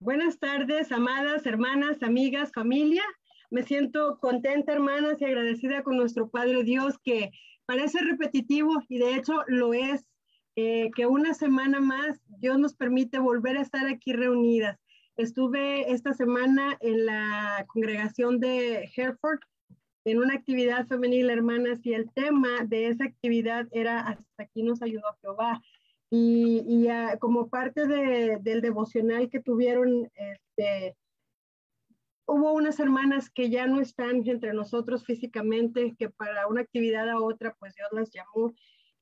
Buenas tardes, amadas, hermanas, amigas, familia. Me siento contenta, hermanas, y agradecida con nuestro Padre Dios, que parece repetitivo y de hecho lo es, eh, que una semana más Dios nos permite volver a estar aquí reunidas. Estuve esta semana en la congregación de Hereford en una actividad femenil, hermanas, y el tema de esa actividad era Hasta aquí nos ayudó Jehová. Y, y como parte de, del devocional que tuvieron, este, hubo unas hermanas que ya no están entre nosotros físicamente, que para una actividad a otra, pues Dios las llamó.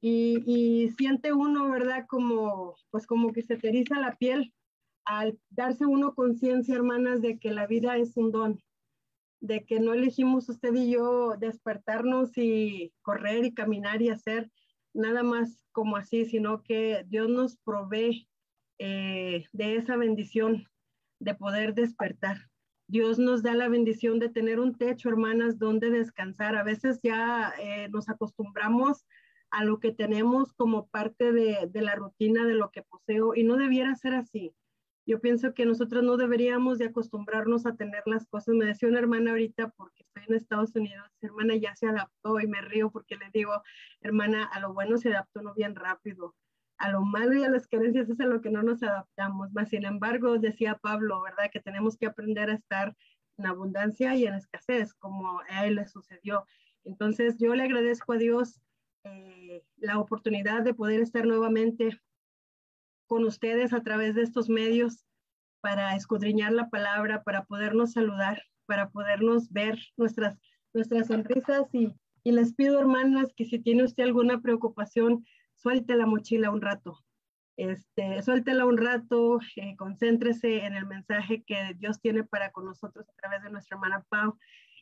Y, y siente uno, ¿verdad? Como, pues como que se te la piel al darse uno conciencia, hermanas, de que la vida es un don, de que no elegimos usted y yo despertarnos y correr y caminar y hacer nada más como así, sino que Dios nos provee eh, de esa bendición de poder despertar. Dios nos da la bendición de tener un techo, hermanas, donde descansar. A veces ya eh, nos acostumbramos a lo que tenemos como parte de, de, la rutina de lo que poseo y no debiera ser así. Yo pienso que nosotros no deberíamos de acostumbrarnos a tener las cosas. Me decía una hermana ahorita, porque estoy en Estados Unidos, hermana ya se adaptó y me río porque le digo, hermana, a lo bueno se adaptó no bien rápido. A lo malo y a las carencias es a lo que no nos adaptamos. Más sin embargo, decía Pablo, ¿verdad? Que tenemos que aprender a estar en abundancia y en escasez, como a él le sucedió. Entonces, yo le agradezco a Dios eh, la oportunidad de poder estar nuevamente con ustedes a través de estos medios para escudriñar la palabra, para podernos saludar, para podernos ver nuestras, nuestras sonrisas y, les pido, hermanas, que si tiene usted alguna preocupación, suelte la mochila un rato. Este, suéltela un rato, eh, concéntrese en el mensaje que Dios tiene para con nosotros a través de nuestra hermana Pau.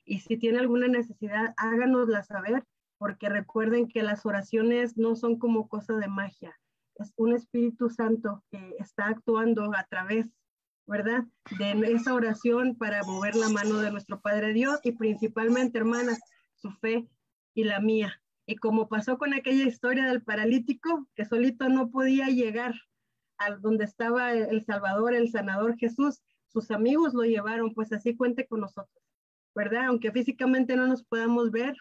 Y si tiene alguna necesidad, háganosla saber, porque recuerden que las oraciones no son como cosa de magia es un Espíritu Santo que está actuando a través, ¿verdad? De esa oración para mover la mano de nuestro Padre Dios y principalmente, hermanas, su fe y la mía. Y como pasó con aquella historia del paralítico, que solito no podía llegar a donde estaba el Salvador, el sanador Jesús, sus amigos lo llevaron, pues así cuente con nosotros, ¿verdad? Aunque físicamente no nos podamos ver,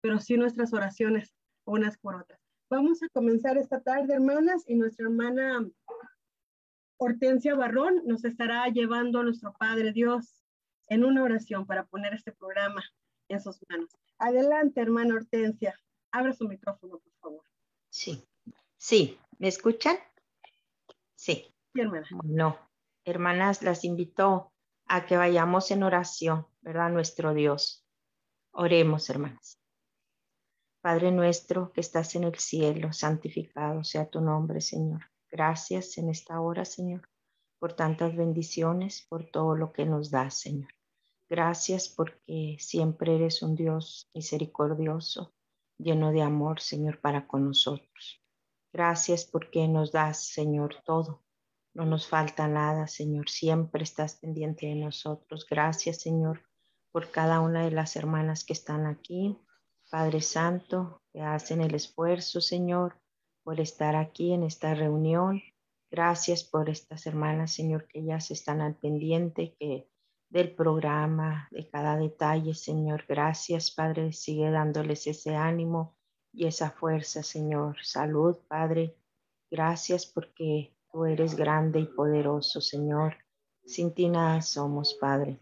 pero sí nuestras oraciones unas por otras. Vamos a comenzar esta tarde, hermanas, y nuestra hermana Hortensia Barrón nos estará llevando a nuestro Padre Dios en una oración para poner este programa en sus manos. Adelante, hermana Hortensia. Abra su micrófono, por favor. Sí, sí. ¿Me escuchan? Sí. Sí, hermana. No, hermanas, las invito a que vayamos en oración, ¿verdad? Nuestro Dios. Oremos, hermanas. Padre nuestro que estás en el cielo, santificado sea tu nombre, Señor. Gracias en esta hora, Señor, por tantas bendiciones, por todo lo que nos das, Señor. Gracias porque siempre eres un Dios misericordioso, lleno de amor, Señor, para con nosotros. Gracias porque nos das, Señor, todo. No nos falta nada, Señor. Siempre estás pendiente de nosotros. Gracias, Señor, por cada una de las hermanas que están aquí, Padre Santo, que hacen el esfuerzo, Señor, por estar aquí en esta reunión. Gracias por estas hermanas, Señor, que se están al pendiente que del programa, de cada detalle, Señor. Gracias, Padre. Sigue dándoles ese ánimo y esa fuerza, Señor. Salud, Padre. Gracias porque tú eres grande y poderoso, Señor. Sin ti nada somos, Padre.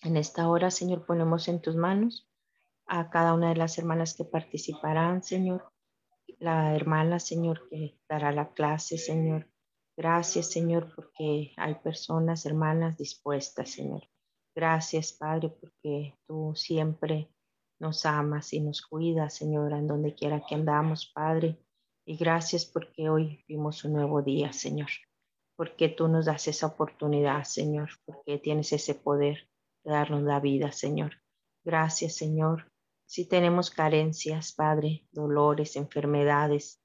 En esta hora, Señor, ponemos en tus manos a cada una de las hermanas que participarán, Señor. La hermana, Señor, que dará la clase, Señor. Gracias, Señor, porque hay personas, hermanas, dispuestas, Señor. Gracias, Padre, porque tú siempre nos amas y nos cuidas, Señor, en donde quiera que andamos, Padre. Y gracias porque hoy vimos un nuevo día, Señor. Porque tú nos das esa oportunidad, Señor, porque tienes ese poder de darnos la vida, Señor. Gracias, Señor, si tenemos carencias, Padre, dolores, enfermedades,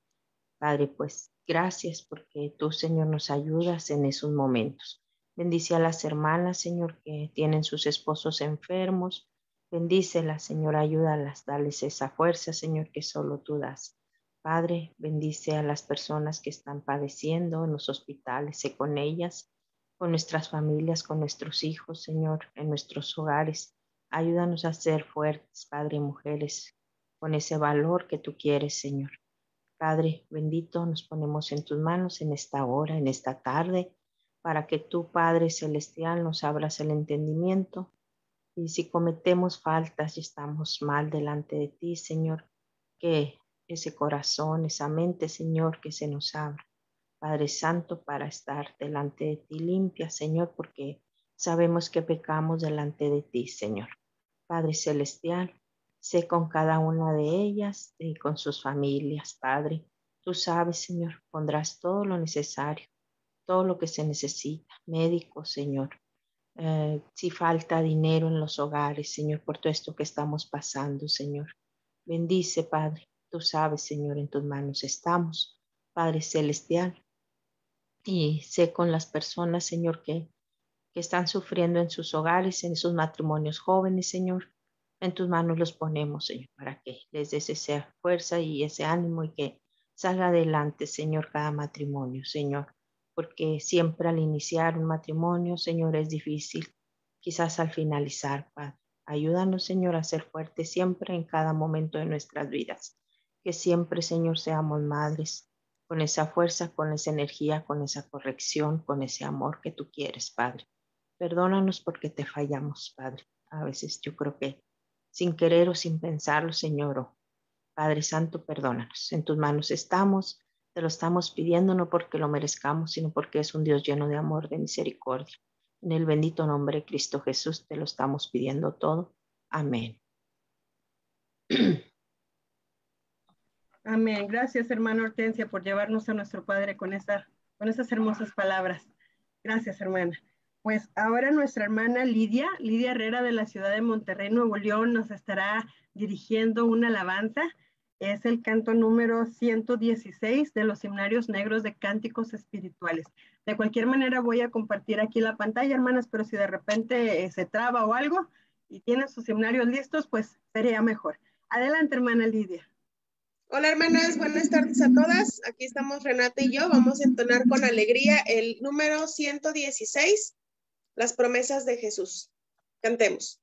Padre, pues gracias porque tú, Señor, nos ayudas en esos momentos. Bendice a las hermanas, Señor, que tienen sus esposos enfermos. Bendícelas, Señor, ayúdalas, dales esa fuerza, Señor, que solo tú das. Padre, bendice a las personas que están padeciendo en los hospitales, sé con ellas. con nuestras familias, con nuestros hijos, Señor, en nuestros hogares. Ayúdanos a ser fuertes, Padre y mujeres, con ese valor que tú quieres, Señor. Padre bendito, nos ponemos en tus manos en esta hora, en esta tarde, para que tú, Padre Celestial, nos abras el entendimiento. Y si cometemos faltas y estamos mal delante de ti, Señor, que ese corazón, esa mente, Señor, que se nos abra. Padre Santo, para estar delante de ti limpia, Señor, porque sabemos que pecamos delante de ti, Señor. Padre Celestial, sé con cada una de ellas y con sus familias, Padre. Tú sabes, Señor, pondrás todo lo necesario, todo lo que se necesita, médico, Señor. Eh, si falta dinero en los hogares, Señor, por todo esto que estamos pasando, Señor. Bendice, Padre. Tú sabes, Señor, en tus manos estamos, Padre Celestial. Y sé con las personas, Señor, que, que están sufriendo en sus hogares, en sus matrimonios jóvenes, Señor. En tus manos los ponemos, Señor, para que les des esa fuerza y ese ánimo y que salga adelante, Señor, cada matrimonio, Señor. Porque siempre al iniciar un matrimonio, Señor, es difícil. Quizás al finalizar, Padre. Ayúdanos, Señor, a ser fuertes siempre en cada momento de nuestras vidas. Que siempre, Señor, seamos madres, con esa fuerza, con esa energía, con esa corrección, con ese amor que tú quieres, Padre. Perdónanos porque te fallamos, Padre. A veces yo creo que sin querer o sin pensarlo, Señor, Padre Santo, perdónanos. En tus manos estamos, te lo estamos pidiendo no porque lo merezcamos, sino porque es un Dios lleno de amor, de misericordia. En el bendito nombre de Cristo Jesús te lo estamos pidiendo todo. Amén. Amén. Gracias, hermana Hortensia, por llevarnos a nuestro Padre con, con esas hermosas palabras. Gracias, hermana. Pues ahora nuestra hermana Lidia, Lidia Herrera de la ciudad de Monterrey, Nuevo León, nos estará dirigiendo una alabanza. Es el canto número 116 de los himnarios negros de cánticos espirituales. De cualquier manera voy a compartir aquí la pantalla, hermanas, pero si de repente eh, se traba o algo y tienen sus himnarios listos, pues sería mejor. Adelante, hermana Lidia. Hola hermanas, buenas tardes a todas. Aquí estamos Renata y yo. Vamos a entonar con alegría el número 116, las promesas de Jesús. Cantemos.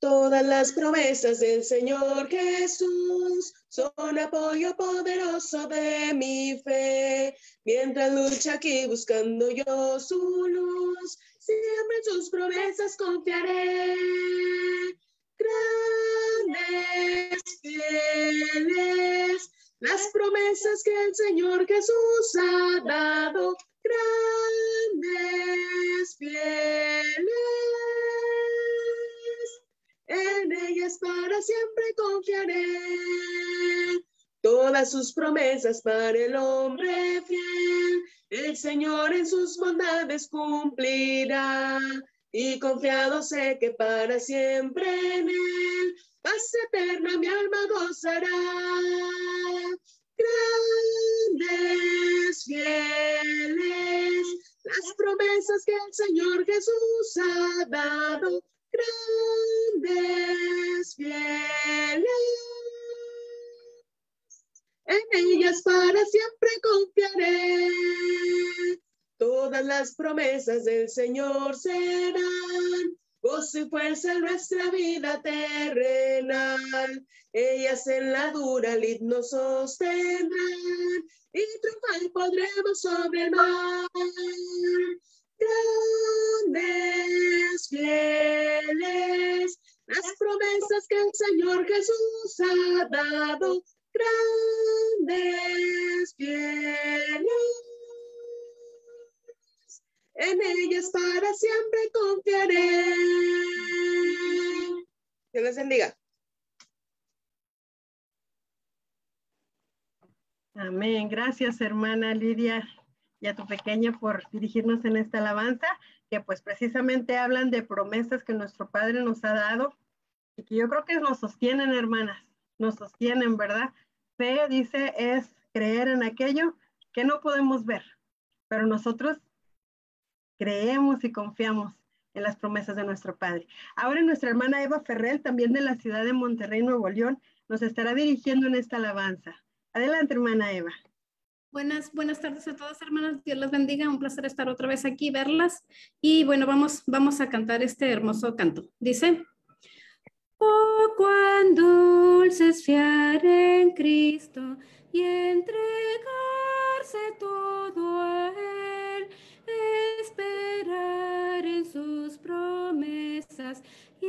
Todas las promesas del Señor Jesús son apoyo poderoso de mi fe. Mientras lucha aquí buscando yo su luz, siempre en sus promesas confiaré grandes, fieles, las promesas que el Señor Jesús ha dado, grandes, fieles. En ellas para siempre confiaré. Todas sus promesas para el hombre fiel, el Señor en sus bondades cumplirá y confiado sé que para siempre en él, paz eterna mi alma gozará. Grandes, fieles, las promesas que el Señor Jesús ha dado. Grandes, fieles. En ellas para siempre confiaré Todas las promesas del Señor serán gozo y fuerza en nuestra vida terrenal. Ellas en la dura lid nos sostendrán y triunfar podremos sobre el mar. Grandes, fieles, las promesas que el Señor Jesús ha dado. Grandes, fieles en ellas para siempre confiaré. Dios les bendiga. Amén. Gracias, hermana Lidia, y a tu pequeña por dirigirnos en esta alabanza, que pues precisamente hablan de promesas que nuestro Padre nos ha dado y que yo creo que nos sostienen, hermanas, nos sostienen, ¿verdad? Fe, dice, es creer en aquello que no podemos ver, pero nosotros creemos y confiamos en las promesas de nuestro Padre. Ahora nuestra hermana Eva Ferrell, también de la ciudad de Monterrey, Nuevo León, nos estará dirigiendo en esta alabanza. Adelante, hermana Eva. Buenas, buenas tardes a todas, hermanas. Dios las bendiga. Un placer estar otra vez aquí, verlas. Y bueno, vamos, vamos a cantar este hermoso canto. Dice, Oh, cuán dulce fiar en Cristo y entregarse todo a Él, sus promesas y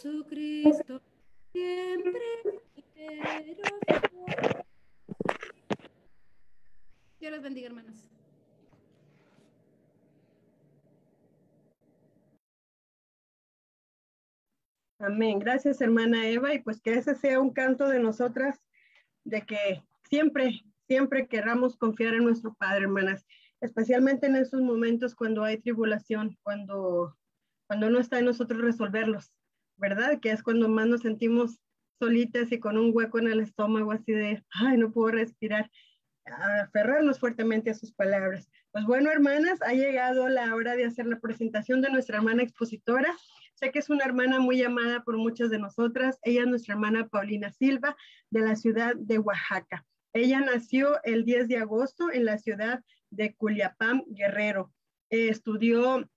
Jesucristo, siempre quiero. Dios los bendiga, hermanos. Amén. Gracias, hermana Eva. Y pues que ese sea un canto de nosotras, de que siempre, siempre querramos confiar en nuestro Padre, hermanas, especialmente en esos momentos cuando hay tribulación, cuando, cuando no está en nosotros resolverlos, ¿verdad? Que es cuando más nos sentimos solitas y con un hueco en el estómago, así de, ay, no puedo respirar. Aferrarnos fuertemente a sus palabras. Pues bueno, hermanas, ha llegado la hora de hacer la presentación de nuestra hermana expositora. Sé que es una hermana muy amada por muchas de nosotras. Ella es nuestra hermana Paulina Silva de la ciudad de Oaxaca. Ella nació el 10 de agosto en la ciudad de Culiapam, Guerrero. Eh, estudió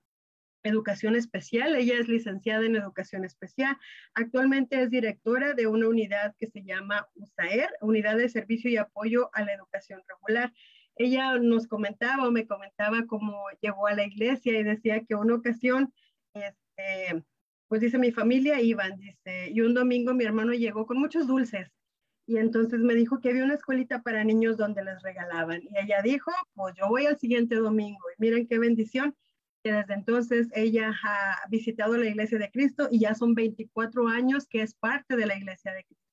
educación especial. Ella es licenciada en educación especial. Actualmente es directora de una unidad que se llama USAER, Unidad de Servicio y Apoyo a la Educación Regular. Ella nos comentaba o me comentaba cómo llegó a la iglesia y decía que una ocasión, este, pues dice mi familia iban, dice, y un domingo mi hermano llegó con muchos dulces y entonces me dijo que había una escuelita para niños donde les regalaban. Y ella dijo, pues yo voy al siguiente domingo. Y miren qué bendición que desde entonces ella ha visitado la Iglesia de Cristo y ya son 24 años que es parte de la Iglesia de Cristo.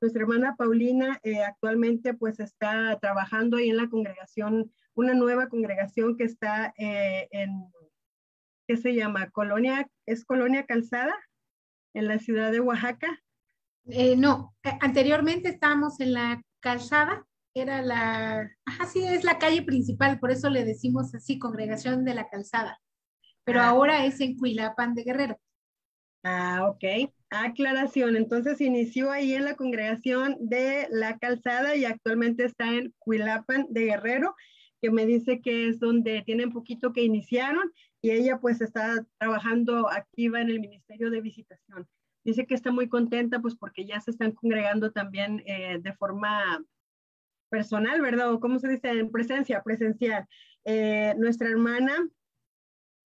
Nuestra hermana Paulina eh, actualmente pues está trabajando ahí en la congregación, una nueva congregación que está eh, en, ¿qué se llama? Colonia, ¿es Colonia Calzada? En la ciudad de Oaxaca. Eh, no, anteriormente estábamos en la calzada era la, ajá, sí, es la calle principal, por eso le decimos así, Congregación de la Calzada. Pero Ah. ahora es en Cuilapan de Guerrero. Ah, ok. Aclaración. Entonces inició ahí en la congregación de la calzada y actualmente está en Cuilapan de Guerrero, que me dice que es donde tienen poquito que iniciaron y ella pues está trabajando activa en el Ministerio de Visitación. Dice que está muy contenta pues porque ya se están congregando también eh, de forma personal, ¿verdad? O cómo se dice, en presencia, presencial. Eh, nuestra hermana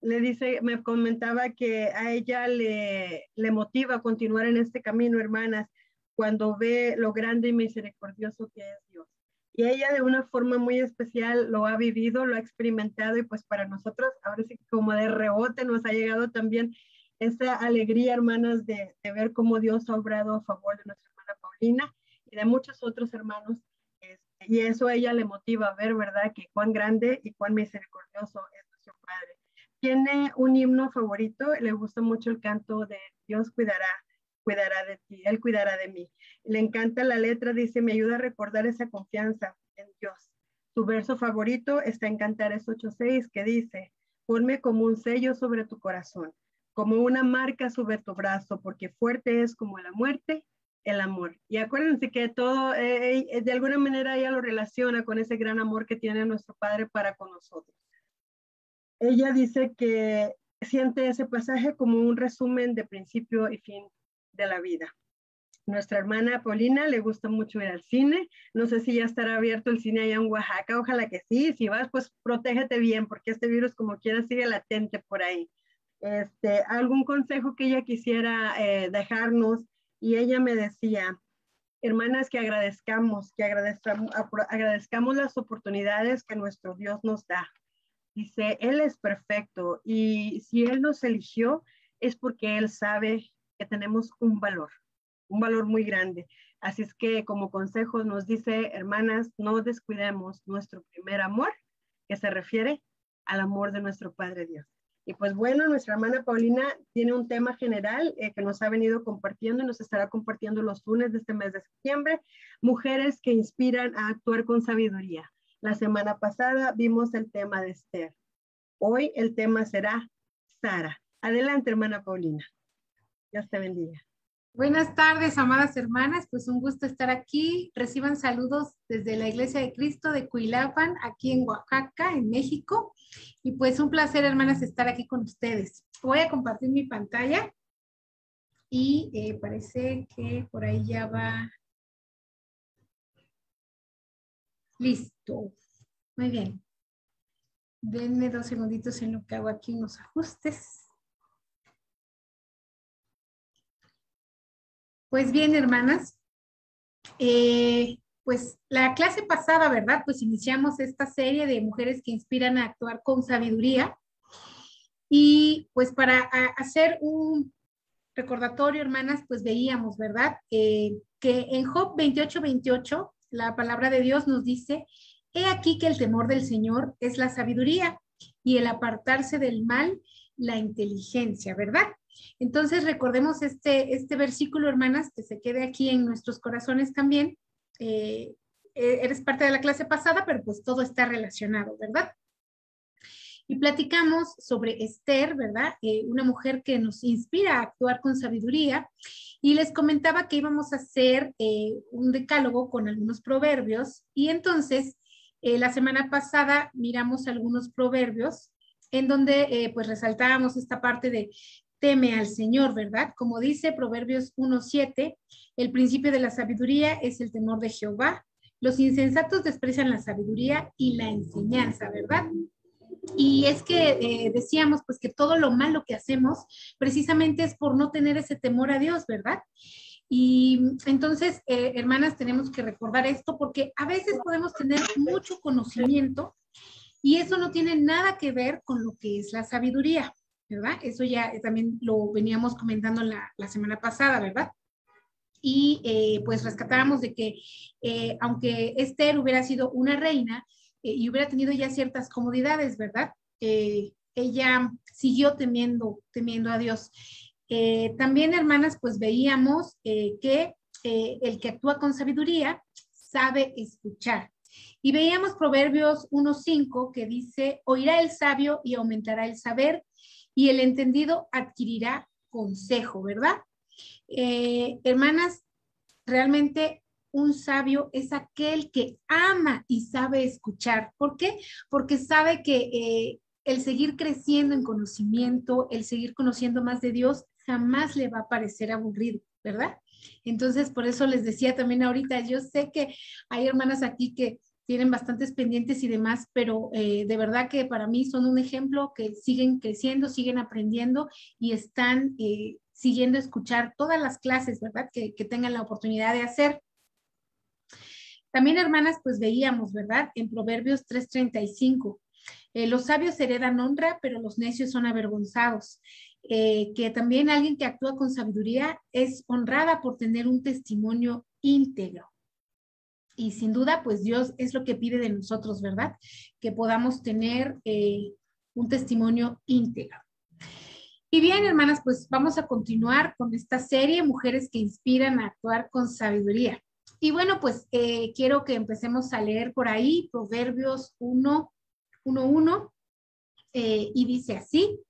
le dice, me comentaba que a ella le, le motiva continuar en este camino, hermanas, cuando ve lo grande y misericordioso que es Dios. Y ella de una forma muy especial lo ha vivido, lo ha experimentado y pues para nosotros, ahora sí como de rebote nos ha llegado también esa alegría, hermanas, de ver cómo Dios ha obrado a favor de nuestra hermana Paulina y de muchos otros hermanos. Y eso a ella le motiva a ver, ¿verdad?, que cuán grande y cuán misericordioso es nuestro Padre. Tiene un himno favorito, le gusta mucho el canto de Dios cuidará, cuidará de ti, Él cuidará de mí. Le encanta la letra, dice, me ayuda a recordar esa confianza en Dios. Su verso favorito está en Cantares 8.6, que dice, ponme como un sello sobre tu corazón, como una marca sobre tu brazo, porque fuerte es como la muerte, el amor. Y acuérdense que todo, eh, eh, de alguna manera ella lo relaciona con ese gran amor que tiene nuestro Padre para con nosotros. Ella dice que siente ese pasaje como un resumen de principio y fin de la vida. Nuestra hermana Paulina le gusta mucho ir al cine. No sé si ya estará abierto el cine allá en Oaxaca. Ojalá que sí. Si vas, pues protégete bien, porque este virus, como quiera, sigue latente por ahí. Este, algún consejo que ella quisiera eh, dejarnos. Y ella me decía, hermanas, que agradezcamos, que agradezcamos, las oportunidades que nuestro Dios nos da. Dice, Él es perfecto y si Él nos eligió es porque Él sabe que tenemos un valor un valor muy grande. Así es que como consejo nos dice, hermanas, no descuidemos nuestro primer amor, que se refiere al amor de nuestro Padre Dios. Y pues bueno, nuestra hermana Paulina tiene un tema general eh, que nos ha venido compartiendo y nos estará compartiendo los lunes de este mes de septiembre, mujeres que inspiran a actuar con sabiduría. La semana pasada vimos el tema de Esther. Hoy el tema será Sara. Adelante, hermana Paulina. Dios te bendiga. Buenas tardes, amadas hermanas. Pues un gusto estar aquí. Reciban saludos desde la Iglesia de Cristo de Cuilapan, aquí en Oaxaca, en México. Y pues un placer, hermanas, estar aquí con ustedes. Voy a compartir mi pantalla y eh, parece que por ahí ya va. Listo. Muy bien. Denme dos segunditos en lo que hago aquí unos ajustes. Pues bien, hermanas, eh, pues la clase pasada, ¿verdad? Pues iniciamos esta serie de mujeres que inspiran a actuar con sabiduría. Y pues para hacer un recordatorio, hermanas, pues veíamos, ¿verdad? Eh, que en Job 28, 28, la palabra de Dios nos dice, he aquí que el temor del Señor es la sabiduría y el apartarse del mal, la inteligencia, ¿verdad? Entonces, recordemos este, este versículo, hermanas, que se quede aquí en nuestros corazones también. Eh, eh, eres parte de la clase pasada, pero pues todo está relacionado, ¿verdad? Y platicamos sobre Esther, ¿verdad? Eh, una mujer que nos inspira a actuar con sabiduría. Y les comentaba que íbamos a hacer un decálogo con algunos proverbios. Y entonces, la semana pasada miramos algunos proverbios en donde pues resaltábamos esta parte de teme al Señor, ¿verdad? Como dice Proverbios 1.7, el principio de la sabiduría es el temor de Jehová. Los insensatos desprecian la sabiduría y la enseñanza, ¿verdad? Y es que eh, decíamos pues que todo lo malo que hacemos precisamente es por no tener ese temor a Dios, ¿verdad? Y entonces, eh, hermanas, tenemos que recordar esto porque a veces podemos tener mucho conocimiento y eso no tiene nada que ver con lo que es la sabiduría. ¿Verdad? Eso ya también lo veníamos comentando la, semana pasada, ¿verdad? Y eh, pues rescatábamos de que eh, aunque Esther hubiera sido una reina eh, y hubiera tenido ya ciertas comodidades, ¿verdad? ella siguió temiendo, temiendo a Dios. también, hermanas, pues veíamos que el que actúa con sabiduría sabe escuchar. Y veíamos Proverbios 1.5 que dice, oirá el sabio y aumentará el saber y el entendido adquirirá consejo, ¿verdad? Eh, hermanas, realmente un sabio es aquel que ama y sabe escuchar. ¿Por qué? Porque sabe que eh, el seguir creciendo en conocimiento, el seguir conociendo más de Dios, jamás le va a parecer aburrido, ¿verdad? Entonces, por eso les decía también ahorita, yo sé que hay hermanas aquí que tienen bastantes pendientes y demás, pero eh, de verdad que para mí son un ejemplo que siguen creciendo, siguen aprendiendo y están eh, siguiendo escuchar todas las clases, ¿verdad? Que, tengan la oportunidad de hacer. También, hermanas, pues veíamos, ¿verdad? En Proverbios 3:35, eh, los sabios heredan honra, pero los necios son avergonzados. Que también alguien que actúa con sabiduría es honrada por tener un testimonio íntegro. Y sin duda, pues Dios es lo que pide de nosotros, ¿verdad? Que podamos tener eh, un testimonio íntegro. Y bien, hermanas, pues vamos a continuar con esta serie, Mujeres que inspiran a actuar con sabiduría. Y bueno, pues eh, quiero que empecemos a leer por ahí Proverbios 1, 1, 1, y dice así,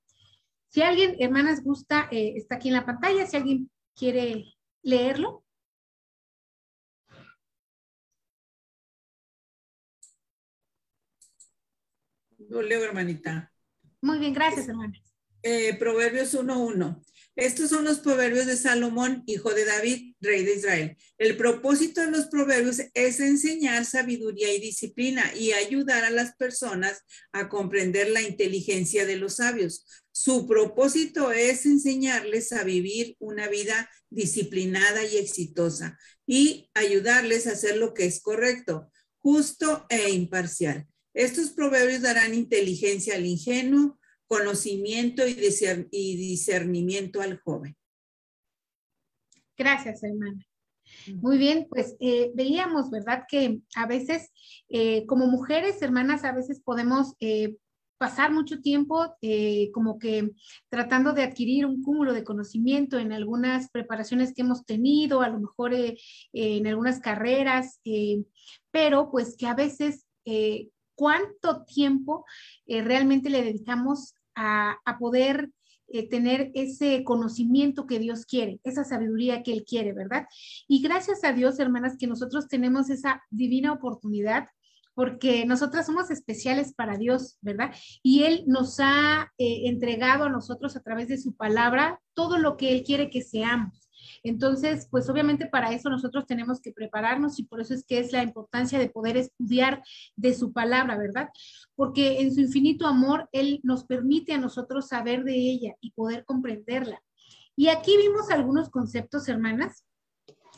si alguien, hermanas, gusta, eh, está aquí en la pantalla, si alguien quiere leerlo. Lo leo, hermanita. Muy bien, gracias, hermanas. Eh, Proverbios 1.1. Estos son los proverbios de Salomón, hijo de David, rey de Israel. El propósito de los proverbios es enseñar sabiduría y disciplina y ayudar a las personas a comprender la inteligencia de los sabios. Su propósito es enseñarles a vivir una vida disciplinada y exitosa y ayudarles a hacer lo que es correcto, justo e imparcial. Estos proverbios darán inteligencia al ingenuo, conocimiento y discernimiento al joven. Gracias, hermana. Muy bien, pues eh, veíamos, ¿verdad? Que a veces, eh, como mujeres, hermanas, a veces podemos eh, pasar mucho tiempo como que tratando de adquirir un cúmulo de conocimiento en algunas preparaciones que hemos tenido, a lo mejor en algunas carreras, pero pues que a veces cuánto tiempo realmente le dedicamos a, poder eh, tener ese conocimiento que Dios quiere, esa sabiduría que Él quiere, ¿verdad? Y gracias a Dios, hermanas, que nosotros tenemos esa divina oportunidad porque nosotras somos especiales para Dios, ¿verdad? Y Él nos ha eh, entregado a nosotros a través de su palabra todo lo que Él quiere que seamos. Entonces, pues obviamente para eso nosotros tenemos que prepararnos y por eso es que es la importancia de poder estudiar de su palabra, ¿verdad? Porque en su infinito amor, Él nos permite a nosotros saber de ella y poder comprenderla. Y aquí vimos algunos conceptos, hermanas,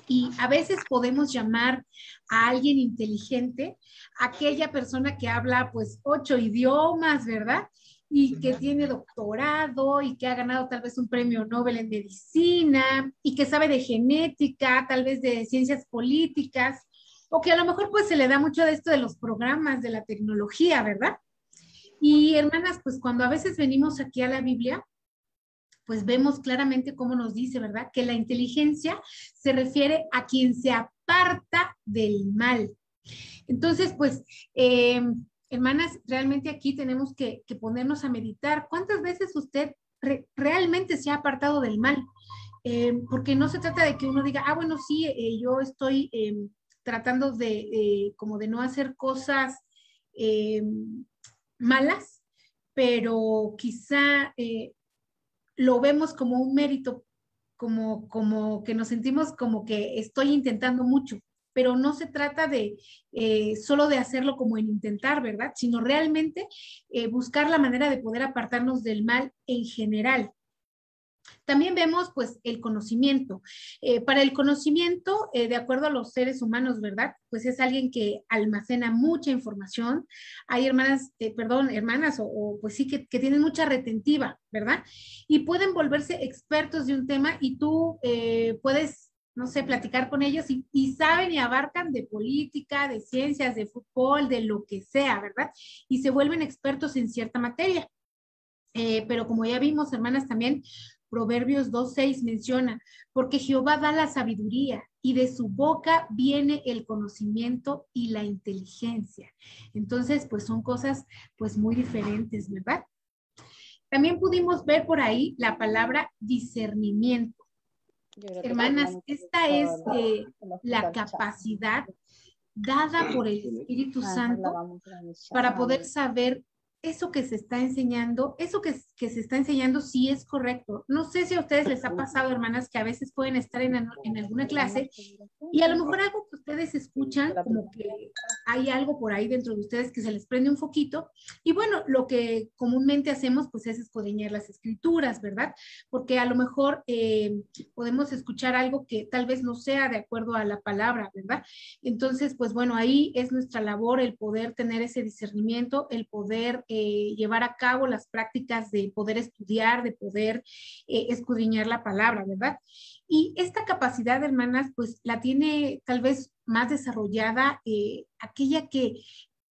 y a veces podemos llamar a alguien inteligente, aquella persona que habla pues ocho idiomas, ¿verdad? Y que tiene doctorado y que ha ganado tal vez un premio Nobel en medicina y que sabe de genética, tal vez de ciencias políticas, o que a lo mejor pues se le da mucho de esto de los programas, de la tecnología, ¿verdad? Y hermanas, pues cuando a veces venimos aquí a la Biblia, pues vemos claramente cómo nos dice, ¿verdad? Que la inteligencia se refiere a quien se aparta del mal. Entonces, pues, eh, hermanas, realmente aquí tenemos que, ponernos a meditar. ¿Cuántas veces usted realmente se ha apartado del mal? Eh, porque no se trata de que uno diga, ah, bueno, sí, eh, yo estoy em, tratando de, eh, como de no hacer cosas em, malas, pero quizá lo vemos como un mérito, como, como que nos sentimos como que estoy intentando mucho pero no se trata de eh, solo de hacerlo como en intentar, ¿verdad? Sino realmente eh, buscar la manera de poder apartarnos del mal en general. También vemos pues el conocimiento. Eh, para el conocimiento, de acuerdo a los seres humanos, ¿verdad? Pues es alguien que almacena mucha información. Hay hermanas, perdón, hermanas, o, pues sí que, que, tienen mucha retentiva, ¿verdad? Y pueden volverse expertos de un tema y tú puedes no sé, platicar con ellos y, saben y abarcan de política, de ciencias, de fútbol, de lo que sea, ¿verdad? Y se vuelven expertos en cierta materia. Eh, pero como ya vimos, hermanas, también Proverbios 2.6 menciona, porque Jehová da la sabiduría y de su boca viene el conocimiento y la inteligencia. Entonces, pues son cosas pues muy diferentes, ¿verdad? También pudimos ver por ahí la palabra discernimiento. Hermanas, esta es eh, la capacidad dada por el Espíritu Santo para poder saber eso que se está enseñando, eso que, que, se está enseñando si es correcto. No sé si a ustedes les ha pasado, hermanas, que a veces pueden estar en, en alguna clase Y a lo mejor algo que ustedes escuchan, como que hay algo por ahí dentro de ustedes que se les prende un foquito. Y bueno, lo que comúnmente hacemos pues es escudriñar las escrituras, ¿verdad? Porque a lo mejor eh, podemos escuchar algo que tal vez no sea de acuerdo a la palabra, ¿verdad? Entonces, pues bueno, ahí es nuestra labor el poder tener ese discernimiento, el poder llevar a cabo las prácticas de poder estudiar, de poder eh, escudriñar la palabra, ¿verdad? Y esta capacidad, hermanas, pues la tiene tal vez más desarrollada eh, aquella que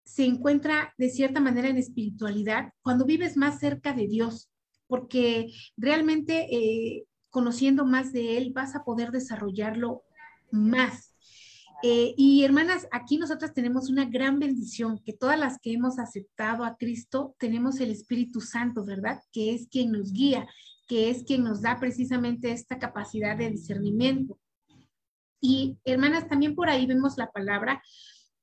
se encuentra de cierta manera en espiritualidad cuando vives más cerca de Dios, porque realmente eh, conociendo más de Él vas a poder desarrollarlo más. Eh, y hermanas, aquí nosotras tenemos una gran bendición, que todas las que hemos aceptado a Cristo tenemos el Espíritu Santo, ¿verdad? Que es quien nos guía, que es quien nos da precisamente esta capacidad de discernimiento. Y hermanas, también por ahí vemos la palabra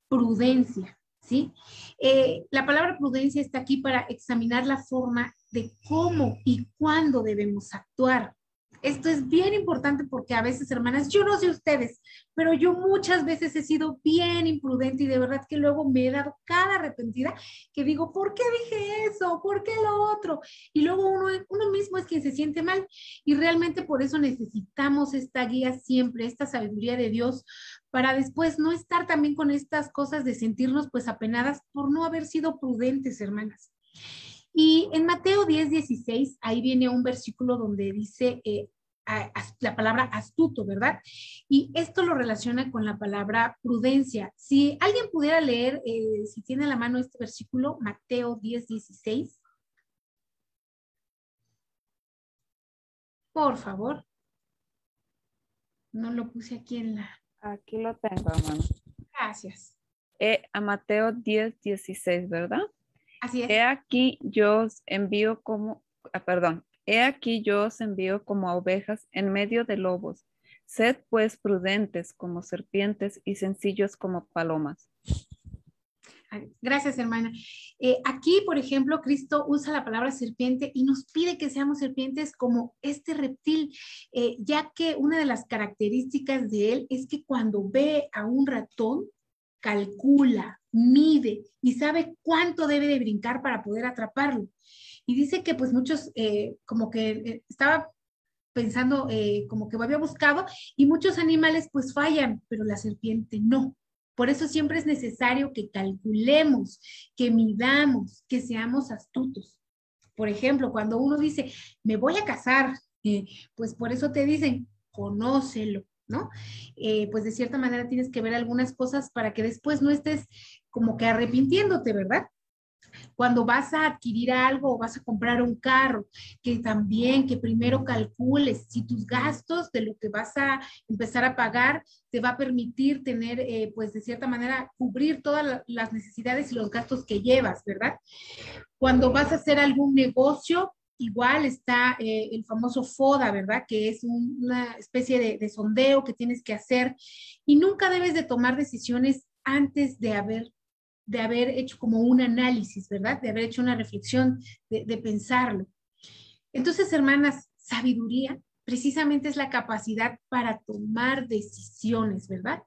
prudencia, ¿sí? Eh, la palabra prudencia está aquí para examinar la forma de cómo y cuándo debemos actuar. Esto es bien importante porque a veces, hermanas, yo no sé ustedes, pero yo muchas veces he sido bien imprudente y de verdad que luego me he dado cada arrepentida que digo, ¿por qué dije eso? ¿Por qué lo otro? Y luego uno, uno mismo es quien se siente mal y realmente por eso necesitamos esta guía siempre, esta sabiduría de Dios para después no estar también con estas cosas de sentirnos pues apenadas por no haber sido prudentes, hermanas. Y en Mateo 10, 16, ahí viene un versículo donde dice eh, la palabra astuto, ¿verdad? Y esto lo relaciona con la palabra prudencia. Si alguien pudiera leer, eh, si tiene a la mano este versículo, Mateo 10, 16. Por favor. No lo puse aquí en la... Aquí lo tengo, hermano. Gracias. Eh, a Mateo 10, 16, ¿verdad? Así es. He aquí yo os envío como, ah, perdón, he aquí yo os envío como ovejas en medio de lobos. Sed pues prudentes como serpientes y sencillos como palomas. Gracias, hermana. Eh, aquí, por ejemplo, Cristo usa la palabra serpiente y nos pide que seamos serpientes como este reptil, eh, ya que una de las características de él es que cuando ve a un ratón, calcula, mide y sabe cuánto debe de brincar para poder atraparlo. Y dice que pues muchos, eh, como que eh, estaba pensando, eh, como que había buscado, y muchos animales pues fallan, pero la serpiente no. Por eso siempre es necesario que calculemos, que midamos, que seamos astutos. Por ejemplo, cuando uno dice, me voy a casar, pues por eso te dicen, conócelo, ¿no? pues de cierta manera tienes que ver algunas cosas para que después no estés como que arrepintiéndote, ¿verdad? Cuando vas a adquirir algo o vas a comprar un carro, que también que primero calcules si tus gastos de lo que vas a empezar a pagar te va a permitir tener, eh, pues de cierta manera, cubrir todas las necesidades y los gastos que llevas, ¿verdad? Cuando vas a hacer algún negocio, igual está eh, el famoso FODA, ¿verdad? Que es una especie de, sondeo que tienes que hacer y nunca debes de tomar decisiones antes de haber, de haber hecho como un análisis, ¿verdad? De haber hecho una reflexión, de, pensarlo. Entonces, hermanas, sabiduría precisamente es la capacidad para tomar decisiones, ¿verdad?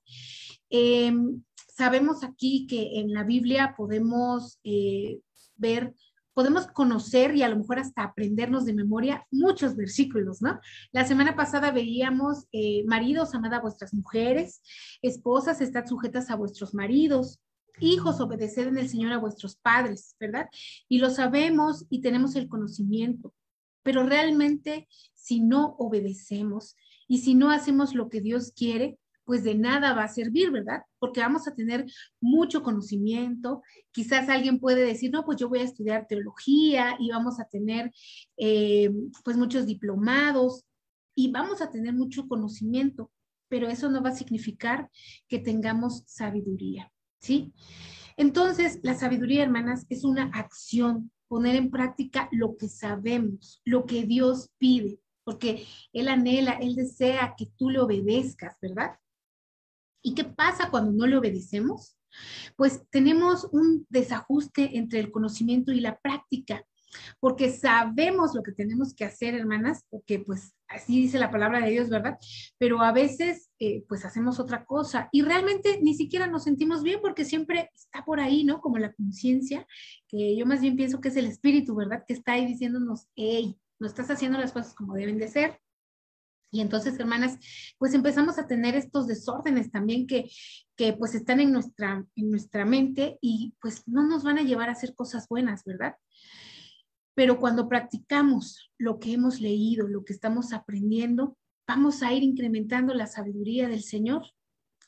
Em, sabemos aquí que en la Biblia podemos eh, ver podemos conocer y a lo mejor hasta aprendernos de memoria muchos versículos, ¿no? La semana pasada veíamos, eh, maridos, amad a vuestras mujeres, esposas, estad sujetas a vuestros maridos, hijos, obedeced en el Señor a vuestros padres, ¿verdad? Y lo sabemos y tenemos el conocimiento, pero realmente si no obedecemos y si no hacemos lo que Dios quiere, pues de nada va a servir, ¿verdad? Porque vamos a tener mucho conocimiento. Quizás alguien puede decir, no, pues yo voy a estudiar teología y vamos a tener eh, pues muchos diplomados y vamos a tener mucho conocimiento, pero eso no va a significar que tengamos sabiduría, ¿sí? Entonces, la sabiduría, hermanas, es una acción, poner en práctica lo que sabemos, lo que Dios pide, porque Él anhela, Él desea que tú le obedezcas, ¿verdad? ¿Y qué pasa cuando no le obedecemos? Pues tenemos un desajuste entre el conocimiento y la práctica. porque sabemos lo que tenemos que hacer, hermanas, porque pues así dice la palabra de Dios, ¿verdad? Pero a veces eh, pues hacemos otra cosa y realmente ni siquiera nos sentimos bien porque siempre está por ahí, ¿no? Como la conciencia, que yo más bien pienso que es el espíritu, ¿verdad? Que está ahí diciéndonos, hey, no estás haciendo las cosas como deben de ser. Y entonces, hermanas, pues empezamos a tener estos desórdenes también que, que pues están en nuestra, en nuestra mente y pues no nos van a llevar a hacer cosas buenas, ¿verdad? Pero cuando practicamos lo que hemos leído, lo que estamos aprendiendo, vamos a ir incrementando la sabiduría del Señor.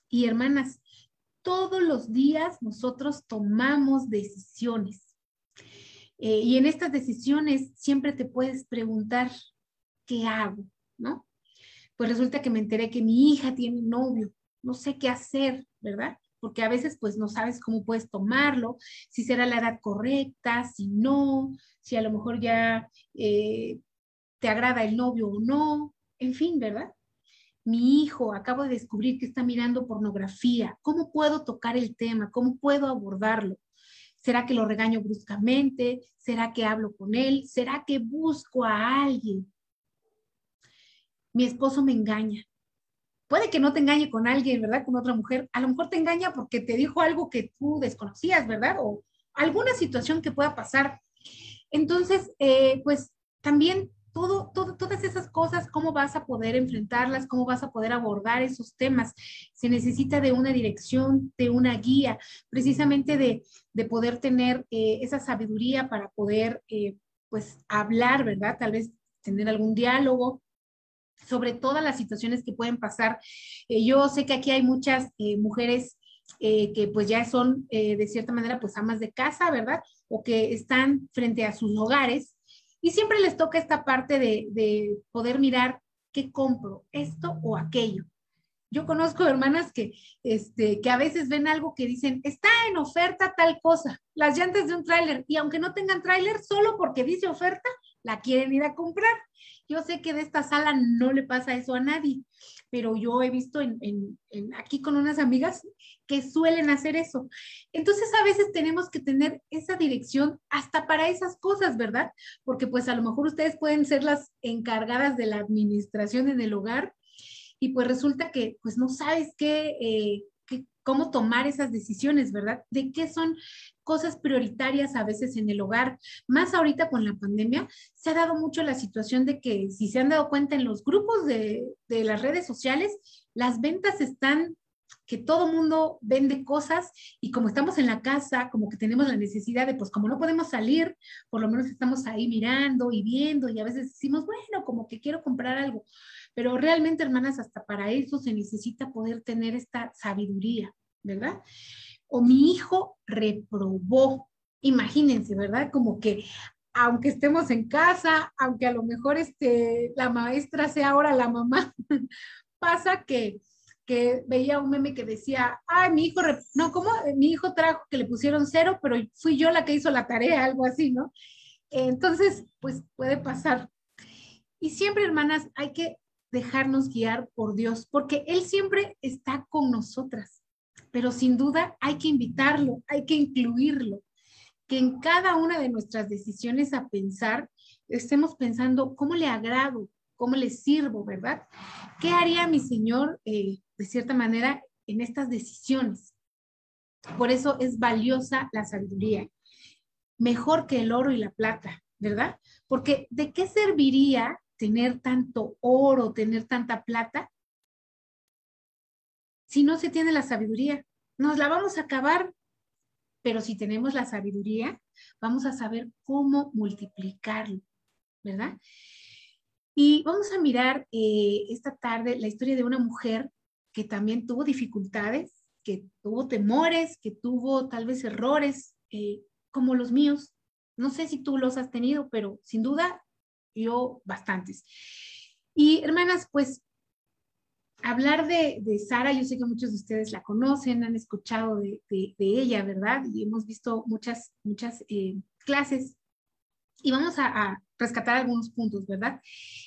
Y hermanas, todos los días nosotros tomamos decisiones. Eh, y en estas decisiones siempre te puedes preguntar, ¿qué hago? ¿No? Pues resulta que me enteré que mi hija tiene un novio, no sé qué hacer, ¿verdad? Porque a veces pues no sabes cómo puedes tomarlo, si será la edad correcta, si no, si a lo mejor ya eh, te agrada el novio o no, en fin, ¿verdad? Mi hijo, acabo de descubrir que está mirando pornografía, ¿cómo puedo tocar el tema? ¿Cómo puedo abordarlo? ¿Será que lo regaño bruscamente? ¿Será que hablo con él? ¿Será que busco a alguien? Mi esposo me engaña. Puede que no te engañe con alguien, ¿verdad? Con otra mujer. A lo mejor te engaña porque te dijo algo que tú desconocías, ¿verdad? O alguna situación que pueda pasar. Entonces, eh, pues también todo, todas esas cosas, cómo vas a poder enfrentarlas, cómo vas a poder abordar esos temas. Se necesita de una dirección, de una guía, precisamente de, de poder tener eh, esa sabiduría para poder, eh, pues, hablar, ¿verdad? Tal vez tener algún diálogo sobre todas las situaciones que pueden pasar. Eh, yo sé que aquí hay muchas eh, mujeres eh, que pues ya son de cierta manera pues amas de casa, ¿verdad? O que están frente a sus hogares y siempre les toca esta parte de, de poder mirar qué compro, esto o aquello. Yo conozco hermanas que, este, que a veces ven algo que dicen, está en oferta tal cosa, las llantas de un tráiler, y aunque no tengan tráiler, solo porque dice oferta, la quieren ir a comprar. Yo sé que de esta sala no le pasa eso a nadie, pero yo he visto en, aquí con unas amigas que suelen hacer eso. Entonces a veces tenemos que tener esa dirección hasta para esas cosas, ¿verdad? Porque pues a lo mejor ustedes pueden ser las encargadas de la administración en el hogar y pues resulta que pues no sabes qué, eh, cómo tomar esas decisiones, ¿verdad? De qué son cosas prioritarias a veces en el hogar. Más ahorita con la pandemia, se ha dado mucho la situación de que, si se han dado cuenta en los grupos de, las redes sociales, las ventas están que todo mundo vende cosas y como estamos en la casa, como que tenemos la necesidad de, pues como no podemos salir, por lo menos estamos ahí mirando y viendo y a veces decimos, bueno, como que quiero comprar algo. Pero realmente, hermanas, hasta para eso se necesita poder tener esta sabiduría, ¿verdad? O mi hijo reprobó. Imagínense, ¿verdad? Como que aunque estemos en casa, aunque a lo mejor este, la maestra sea ahora la mamá, pasa que, que veía un meme que decía, ay, mi hijo, no, ¿cómo? Mi hijo trajo que le pusieron cero, pero fui yo la que hizo la tarea, algo así, ¿no? Entonces, pues puede pasar. Y siempre, hermanas, hay que dejarnos guiar por Dios, porque Él siempre está con nosotras, pero sin duda hay que invitarlo, hay que incluirlo, que en cada una de nuestras decisiones a pensar, estemos pensando cómo le agrado, cómo le sirvo, ¿verdad? ¿Qué haría mi Señor, eh, de cierta manera, en estas decisiones? Por eso es valiosa la sabiduría, mejor que el oro y la plata, ¿verdad? Porque ¿de qué serviría tener tanto oro, tener tanta plata, si no se tiene la sabiduría. Nos la vamos a acabar, pero si tenemos la sabiduría, vamos a saber cómo multiplicarlo, ¿verdad? Y vamos a mirar eh, esta tarde la historia de una mujer que también tuvo dificultades, que tuvo temores, que tuvo tal vez errores eh, como los míos. No sé si tú los has tenido, pero sin duda yo bastantes. Y hermanas, pues hablar de, de, Sara, yo sé que muchos de ustedes la conocen, han escuchado de, ella, ¿verdad? Y hemos visto muchas, muchas eh, clases. Y vamos a, rescatar algunos puntos, ¿verdad?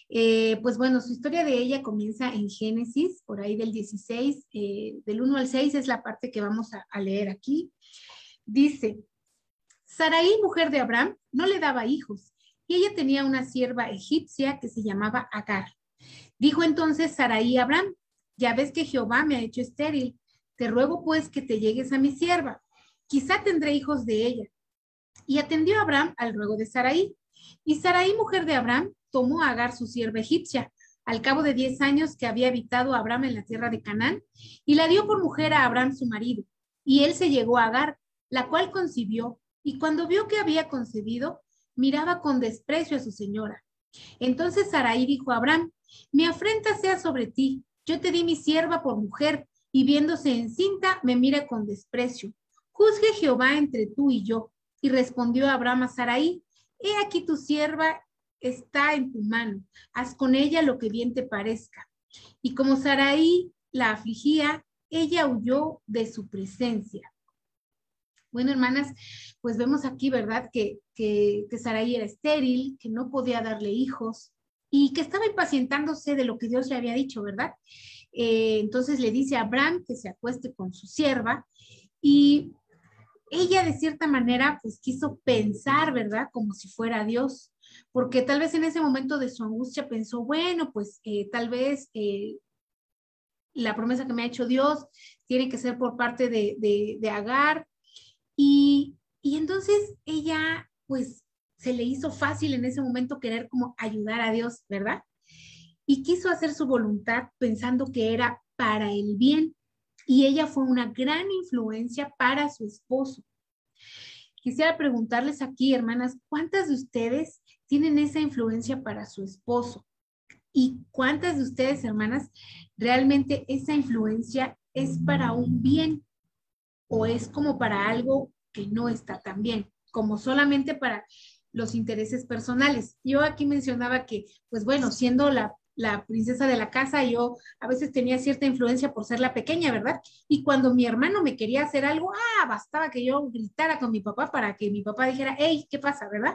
Eh, pues bueno, su historia de ella comienza en Génesis, por ahí del 16, eh, del 1 al 6 es la parte que vamos a, a leer aquí. Dice, Saraí, mujer de Abraham, no le daba hijos y ella tenía una sierva egipcia que se llamaba Agar. Dijo entonces Saraí a Abraham, ya ves que Jehová me ha hecho estéril, te ruego pues que te llegues a mi sierva, quizá tendré hijos de ella. Y atendió Abraham al ruego de Saraí. Y Saraí, mujer de Abraham, tomó a Agar, su sierva egipcia, al cabo de diez años que había habitado Abraham en la tierra de Canaán, y la dio por mujer a Abraham su marido. Y él se llegó a Agar, la cual concibió, y cuando vio que había concebido, miraba con desprecio a su señora. Entonces Saraí dijo a Abraham, mi afrenta sea sobre ti, yo te di mi sierva por mujer, y viéndose encinta, me mira con desprecio. Juzgue Jehová entre tú y yo. Y respondió Abraham a Saraí, he aquí tu sierva está en tu mano, haz con ella lo que bien te parezca. Y como Saraí la afligía, ella huyó de su presencia. Bueno, hermanas, pues vemos aquí, ¿verdad? Que, que, Saraí era estéril, que no podía darle hijos y que estaba impacientándose de lo que Dios le había dicho, ¿verdad? Eh, entonces le dice a Abraham que se acueste con su sierva y ella de cierta manera pues quiso pensar, ¿verdad? Como si fuera Dios, porque tal vez en ese momento de su angustia pensó, bueno, pues eh, tal vez eh, la promesa que me ha hecho Dios tiene que ser por parte de, de, Agar. Y, entonces ella pues se le hizo fácil en ese momento querer como ayudar a Dios, ¿verdad? Y quiso hacer su voluntad pensando que era para el bien. Y ella fue una gran influencia para su esposo. Quisiera preguntarles aquí, hermanas, ¿cuántas de ustedes tienen esa influencia para su esposo? ¿Y cuántas de ustedes, hermanas, realmente esa influencia es para un bien o es como para algo que no está tan bien, como solamente para los intereses personales. Yo aquí mencionaba que, pues bueno, siendo la, la, princesa de la casa, yo a veces tenía cierta influencia por ser la pequeña, ¿verdad? Y cuando mi hermano me quería hacer algo, ah, bastaba que yo gritara con mi papá para que mi papá dijera, hey, ¿qué pasa, verdad?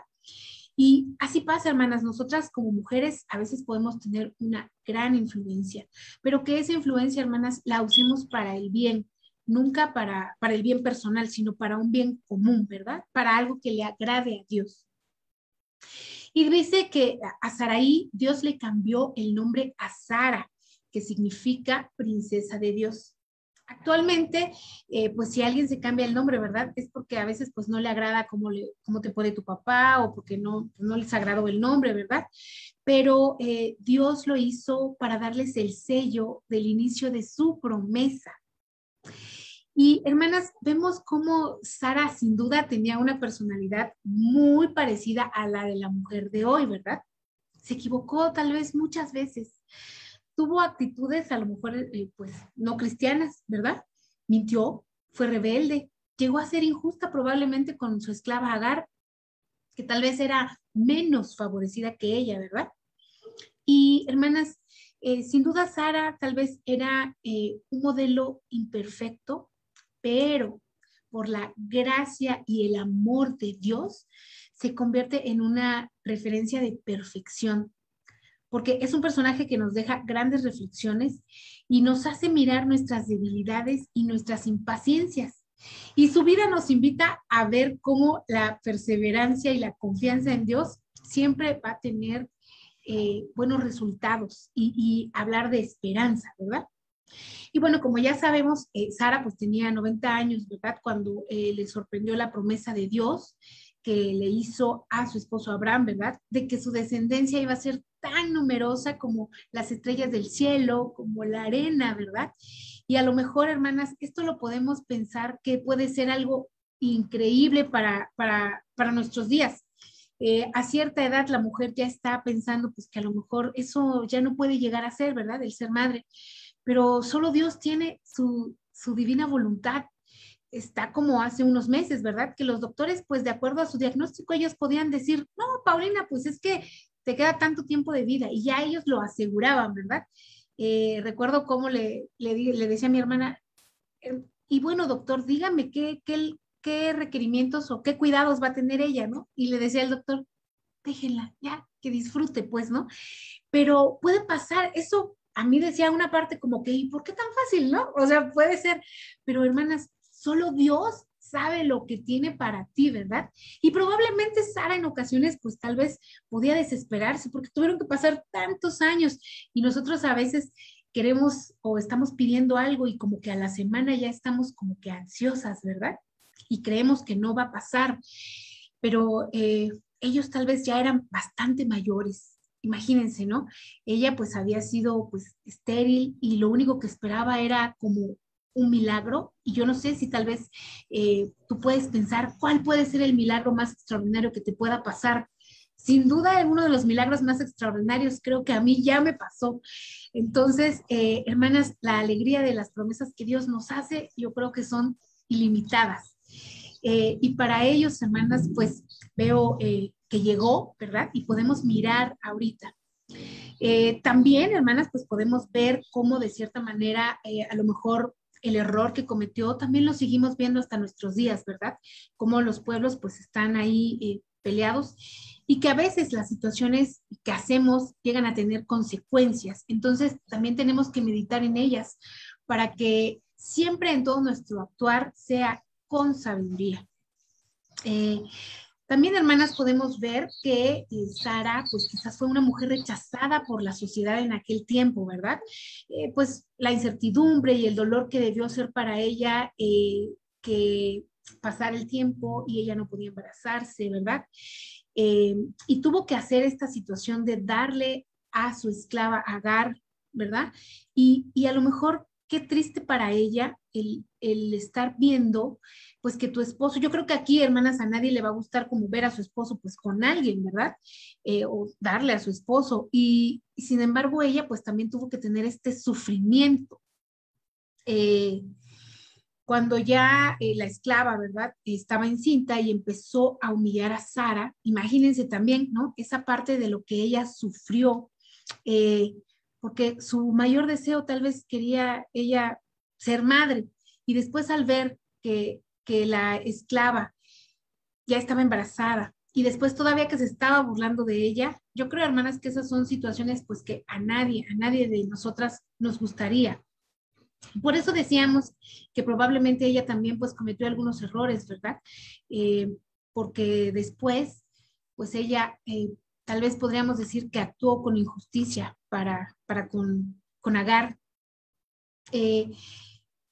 Y así pasa, hermanas, nosotras como mujeres a veces podemos tener una gran influencia, pero que esa influencia, hermanas, la usemos para el bien, nunca para, para el bien personal, sino para un bien común, ¿verdad? Para algo que le agrade a Dios. Y dice que a Saraí Dios le cambió el nombre a Sara, que significa princesa de Dios. Actualmente, eh, pues si alguien se cambia el nombre, ¿verdad? Es porque a veces pues no le agrada cómo, le, cómo te pone tu papá o porque no, no les agradó el nombre, ¿verdad? Pero eh, Dios lo hizo para darles el sello del inicio de su promesa. Y hermanas, vemos cómo Sara sin duda tenía una personalidad muy parecida a la de la mujer de hoy, ¿verdad? Se equivocó tal vez muchas veces. Tuvo actitudes a lo mejor eh, pues no cristianas, ¿verdad? Mintió, fue rebelde, llegó a ser injusta probablemente con su esclava Agar, que tal vez era menos favorecida que ella, ¿verdad? Y hermanas, eh, sin duda Sara tal vez era eh, un modelo imperfecto, pero por la gracia y el amor de Dios, se convierte en una referencia de perfección, porque es un personaje que nos deja grandes reflexiones y nos hace mirar nuestras debilidades y nuestras impaciencias. Y su vida nos invita a ver cómo la perseverancia y la confianza en Dios siempre va a tener eh, buenos resultados y, hablar de esperanza, ¿verdad? Y bueno, como ya sabemos, eh, Sara pues tenía 90 años, ¿verdad? Cuando eh, le sorprendió la promesa de Dios que le hizo a su esposo Abraham, ¿verdad? De que su descendencia iba a ser tan numerosa como las estrellas del cielo, como la arena, ¿verdad? Y a lo mejor, hermanas, esto lo podemos pensar que puede ser algo increíble para, para, para nuestros días. Eh, a cierta edad la mujer ya está pensando pues que a lo mejor eso ya no puede llegar a ser, ¿verdad? El ser madre pero solo Dios tiene su, divina voluntad. Está como hace unos meses, ¿verdad? Que los doctores, pues de acuerdo a su diagnóstico, ellos podían decir, no, Paulina, pues es que te queda tanto tiempo de vida y ya ellos lo aseguraban, ¿verdad? Eh, recuerdo cómo le, le, decía a mi hermana, em, y bueno, doctor, dígame qué, qué, qué requerimientos o qué cuidados va a tener ella, ¿no? Y le decía al doctor, déjenla, ya, que disfrute, pues, ¿no? Pero puede pasar, eso a mí decía una parte como que, ¿y por qué tan fácil, no? O sea, puede ser, pero hermanas, solo Dios sabe lo que tiene para ti, ¿verdad? Y probablemente Sara en ocasiones, pues tal vez podía desesperarse porque tuvieron que pasar tantos años y nosotros a veces queremos o estamos pidiendo algo y como que a la semana ya estamos como que ansiosas, ¿verdad? Y creemos que no va a pasar, pero eh, ellos tal vez ya eran bastante mayores. Imagínense, ¿no? Ella pues había sido pues estéril y lo único que esperaba era como un milagro y yo no sé si tal vez eh, tú puedes pensar cuál puede ser el milagro más extraordinario que te pueda pasar. Sin duda, uno de los milagros más extraordinarios creo que a mí ya me pasó. Entonces, eh, hermanas, la alegría de las promesas que Dios nos hace, yo creo que son ilimitadas. Eh, y para ellos, hermanas, pues veo que llegó, ¿verdad? Y podemos mirar ahorita. también, hermanas, pues podemos ver cómo de cierta manera a lo mejor el error que cometió, también lo seguimos viendo hasta nuestros días, ¿verdad? Cómo los pueblos pues están ahí eh, peleados y que a veces las situaciones que hacemos llegan a tener consecuencias. Entonces también tenemos que meditar en ellas para que siempre en todo nuestro actuar sea con sabiduría. Eh, también, hermanas, podemos ver que eh, Sara, pues quizás fue una mujer rechazada por la sociedad en aquel tiempo, ¿verdad? Eh, pues la incertidumbre y el dolor que debió ser para ella que pasar el tiempo y ella no podía embarazarse, ¿verdad? y tuvo que hacer esta situación de darle a su esclava Agar, ¿verdad? Y, y a lo mejor qué triste para ella el, estar viendo, pues que tu esposo, yo creo que aquí, hermanas, a nadie le va a gustar como ver a su esposo, pues con alguien, ¿verdad? Eh, o darle a su esposo. Y, sin embargo, ella, pues también tuvo que tener este sufrimiento. Eh, cuando ya eh, la esclava, ¿verdad? Estaba encinta y empezó a humillar a Sara, imagínense también, ¿no? Esa parte de lo que ella sufrió, porque su mayor deseo tal vez quería ella ser madre. Y después al ver que, la esclava ya estaba embarazada y después todavía que se estaba burlando de ella, yo creo, hermanas, que esas son situaciones pues que a nadie, a nadie de nosotras nos gustaría. Por eso decíamos que probablemente ella también pues cometió algunos errores, ¿verdad? Eh, porque después, pues ella eh, tal vez podríamos decir que actuó con injusticia para, para con, con Agar. Eh,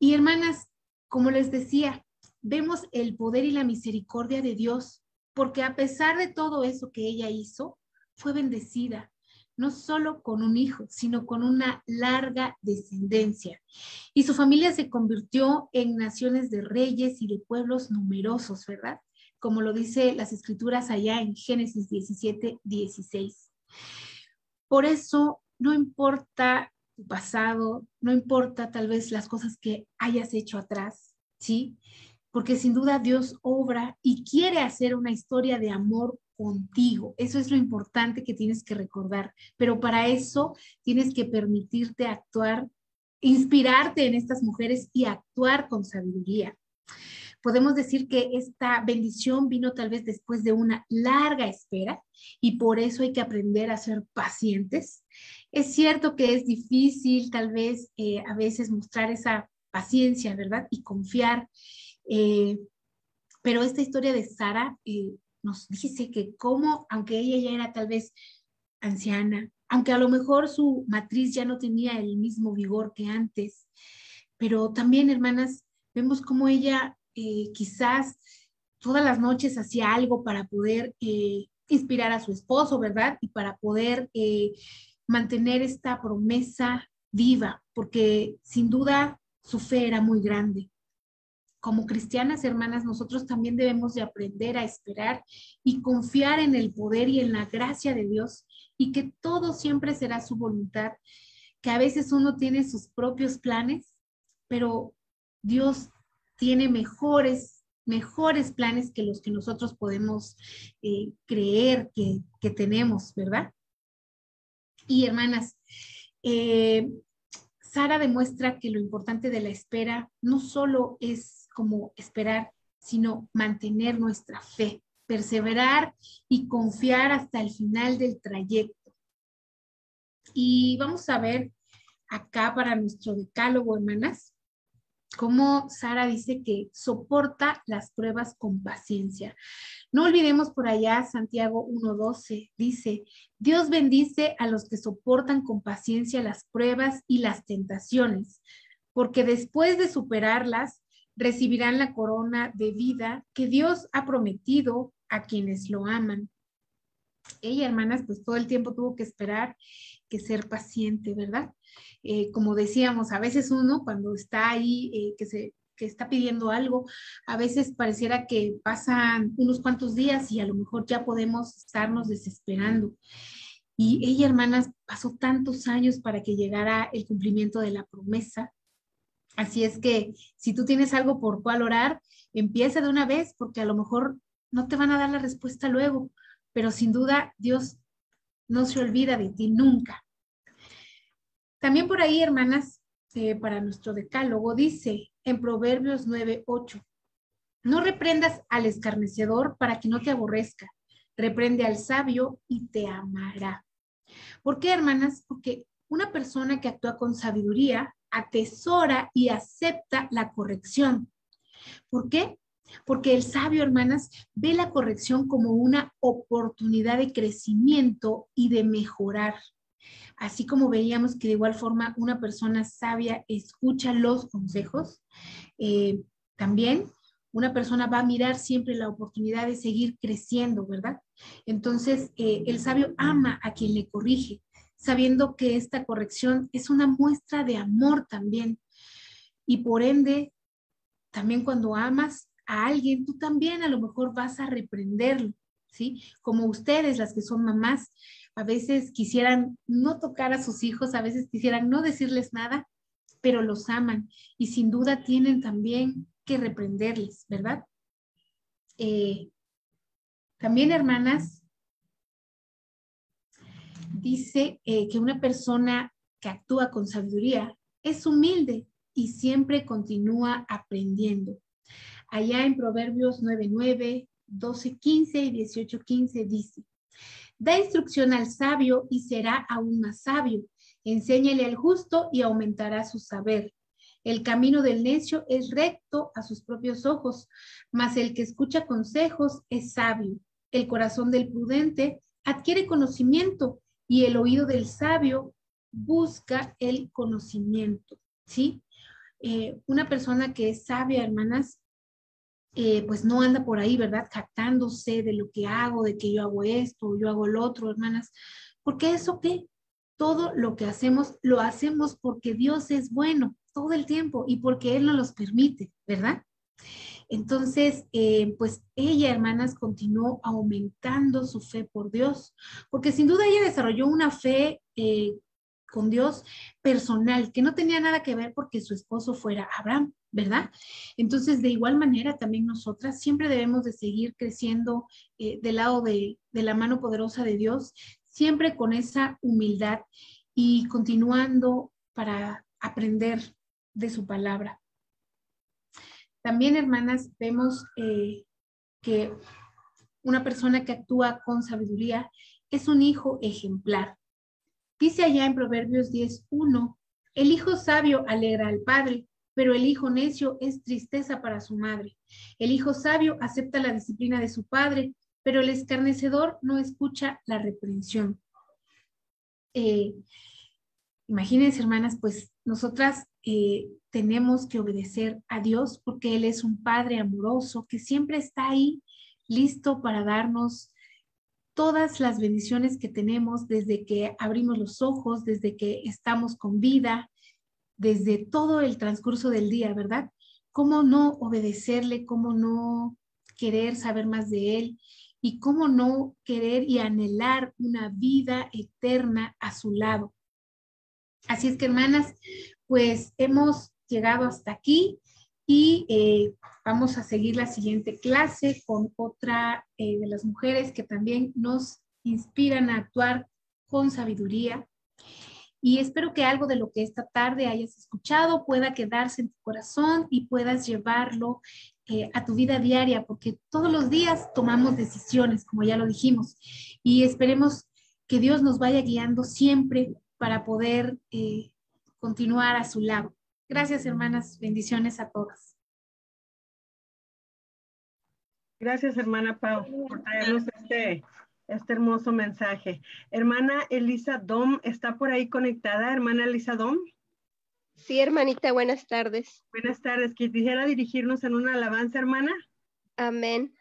y hermanas, como les decía, vemos el poder y la misericordia de Dios, porque a pesar de todo eso que ella hizo, fue bendecida, no solo con un hijo, sino con una larga descendencia. Y su familia se convirtió en naciones de reyes y de pueblos numerosos, ¿verdad? Como lo dice las escrituras allá en Génesis 17, 16. Por eso, no importa pasado, no importa tal vez las cosas que hayas hecho atrás, ¿sí? Porque sin duda Dios obra y quiere hacer una historia de amor contigo. Eso es lo importante que tienes que recordar. Pero para eso tienes que permitirte actuar, inspirarte en estas mujeres y actuar con sabiduría. Podemos decir que esta bendición vino tal vez después de una larga espera y por eso hay que aprender a ser pacientes es cierto que es difícil tal vez eh, a veces mostrar esa paciencia, ¿verdad? Y confiar. Eh, pero esta historia de Sara eh, nos dice que como, aunque ella ya era tal vez anciana, aunque a lo mejor su matriz ya no tenía el mismo vigor que antes, pero también, hermanas, vemos como ella quizás todas las noches hacía algo para poder inspirar a su esposo, ¿verdad? Y para poder mantener esta promesa viva, porque sin duda su fe era muy grande. Como cristianas hermanas, nosotros también debemos de aprender a esperar y confiar en el poder y en la gracia de Dios y que todo siempre será su voluntad, que a veces uno tiene sus propios planes, pero Dios tiene mejores, mejores planes que los que nosotros podemos eh, creer que, que tenemos, ¿verdad? Y hermanas, eh, Sara demuestra que lo importante de la espera no solo es como esperar, sino mantener nuestra fe, perseverar y confiar hasta el final del trayecto. Y vamos a ver acá para nuestro decálogo, hermanas, como Sara dice que soporta las pruebas con paciencia. No olvidemos por allá Santiago 1.12, dice, Dios bendice a los que soportan con paciencia las pruebas y las tentaciones, porque después de superarlas, recibirán la corona de vida que Dios ha prometido a quienes lo aman. Ella, hermanas, pues todo el tiempo tuvo que esperar, que ser paciente, ¿verdad? Eh, como decíamos, a veces uno cuando está ahí, eh, que se que está pidiendo algo, a veces pareciera que pasan unos cuantos días y a lo mejor ya podemos estarnos desesperando. Y ella, hermanas, pasó tantos años para que llegara el cumplimiento de la promesa. Así es que si tú tienes algo por cual orar, empieza de una vez porque a lo mejor no te van a dar la respuesta luego, pero sin duda Dios no se olvida de ti nunca. También por ahí, hermanas, eh, para nuestro decálogo, dice en Proverbios 9:8, no reprendas al escarnecedor para que no te aborrezca, reprende al sabio y te amará. ¿Por qué, hermanas? Porque una persona que actúa con sabiduría atesora y acepta la corrección. ¿Por qué? Porque el sabio, hermanas, ve la corrección como una oportunidad de crecimiento y de mejorar. Así como veíamos que de igual forma una persona sabia escucha los consejos, eh, también una persona va a mirar siempre la oportunidad de seguir creciendo, ¿verdad? Entonces, eh, el sabio ama a quien le corrige, sabiendo que esta corrección es una muestra de amor también. Y por ende, también cuando amas a alguien, tú también a lo mejor vas a reprenderlo, ¿sí? Como ustedes, las que son mamás, a veces quisieran no tocar a sus hijos, a veces quisieran no decirles nada, pero los aman y sin duda tienen también que reprenderles, ¿verdad? Eh, también, hermanas, dice eh, que una persona que actúa con sabiduría es humilde y siempre continúa aprendiendo. Allá en Proverbios 9.9, 12.15 y 18.15 dice, Da instrucción al sabio y será aún más sabio. Enséñale al justo y aumentará su saber. El camino del necio es recto a sus propios ojos, mas el que escucha consejos es sabio. El corazón del prudente adquiere conocimiento y el oído del sabio busca el conocimiento. ¿Sí? Eh, una persona que es sabia, hermanas, eh, pues no anda por ahí, ¿verdad? Jactándose de lo que hago, de que yo hago esto, yo hago lo otro, hermanas. Porque eso qué? Todo lo que hacemos, lo hacemos porque Dios es bueno todo el tiempo y porque Él nos los permite, ¿verdad? Entonces, eh, pues ella, hermanas, continuó aumentando su fe por Dios, porque sin duda ella desarrolló una fe eh, con Dios personal, que no tenía nada que ver porque su esposo fuera Abraham, ¿verdad? Entonces, de igual manera, también nosotras siempre debemos de seguir creciendo eh, del lado de, de la mano poderosa de Dios, siempre con esa humildad y continuando para aprender de su palabra. También, hermanas, vemos eh, que una persona que actúa con sabiduría es un hijo ejemplar. Dice allá en Proverbios 10.1, el hijo sabio alegra al padre, pero el hijo necio es tristeza para su madre. El hijo sabio acepta la disciplina de su padre, pero el escarnecedor no escucha la reprensión. Eh, imagínense, hermanas, pues nosotras eh, tenemos que obedecer a Dios porque Él es un Padre amoroso que siempre está ahí listo para darnos todas las bendiciones que tenemos desde que abrimos los ojos, desde que estamos con vida, desde todo el transcurso del día, ¿verdad? ¿Cómo no obedecerle? ¿Cómo no querer saber más de Él? ¿Y cómo no querer y anhelar una vida eterna a su lado? Así es que, hermanas, pues hemos llegado hasta aquí y eh, vamos a seguir la siguiente clase con otra eh, de las mujeres que también nos inspiran a actuar con sabiduría. Y espero que algo de lo que esta tarde hayas escuchado pueda quedarse en tu corazón y puedas llevarlo eh, a tu vida diaria, porque todos los días tomamos decisiones, como ya lo dijimos, y esperemos que Dios nos vaya guiando siempre para poder continuar a su lado. Gracias, hermanas. Bendiciones a todas. Gracias, hermana Pau, por traernos este, este hermoso mensaje. Hermana Elisa Dom, ¿está por ahí conectada, hermana Elisa Dom? Sí, hermanita, buenas tardes. Buenas tardes. Quisiera dirigirnos en una alabanza, hermana. Amén.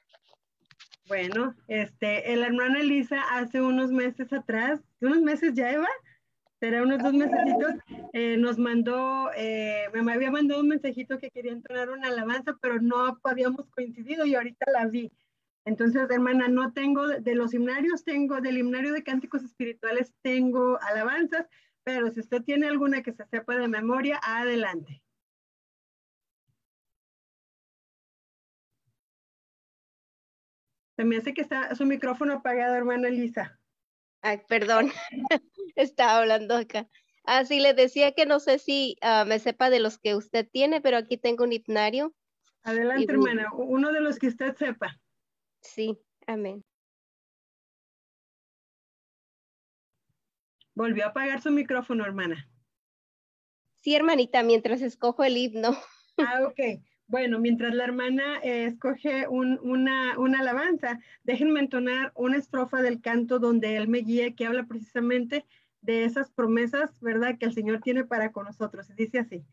Bueno, este, la hermana Elisa hace unos meses atrás, unos meses ya, Eva, será unos dos meses, eh, nos mandó, eh, me había mandado un mensajito que quería entonar una alabanza, pero no habíamos coincidido y ahorita la vi. Entonces, hermana, no tengo, de los himnarios tengo, del himnario de cánticos espirituales tengo alabanzas, pero si usted tiene alguna que se sepa de memoria, adelante. Se me hace que está su micrófono apagado, hermana Elisa. Ay, perdón, estaba hablando acá. Así ah, le decía que no sé si ah, me sepa de los que usted tiene, pero aquí tengo un hipnario. Adelante, hermana, uno de los que usted sepa. Sí, amén. Volvió a apagar su micrófono, hermana. Sí, hermanita, mientras escojo el himno. Ah, ok. Bueno, mientras la hermana eh, escoge una, alabanza, déjenme entonar una estrofa del canto donde él me guía, que habla precisamente de esas promesas, ¿verdad?, que el Señor tiene para con nosotros. Y dice así.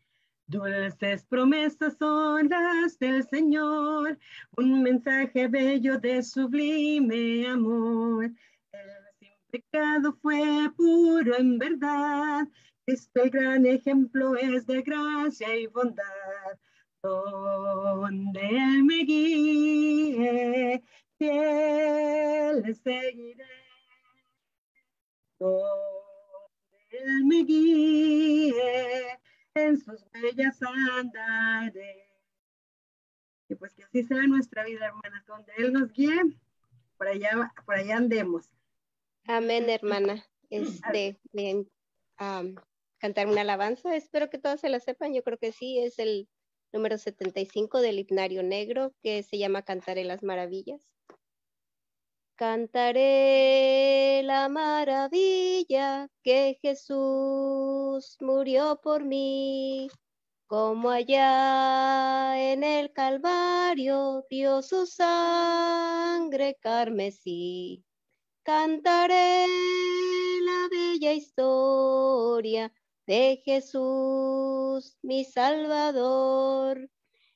Dulces promesas son las del Señor, un mensaje bello de sublime amor. El sin pecado fue puro en verdad, este gran ejemplo es de gracia y bondad donde Él me guíe, fiel le seguiré. Donde Él me guíe, en sus bellas andaré. Y pues que así sea nuestra vida, hermanas, donde Él nos guíe, por allá, por allá andemos. Amén, hermana. Este, bien, cantar una alabanza, espero que todos se la sepan, yo creo que sí, es el número 75 del himnario negro que se llama Cantaré las maravillas. Cantaré la maravilla que Jesús murió por mí, como allá en el Calvario dio su sangre carmesí. Cantaré la bella historia de Jesús, mi Salvador,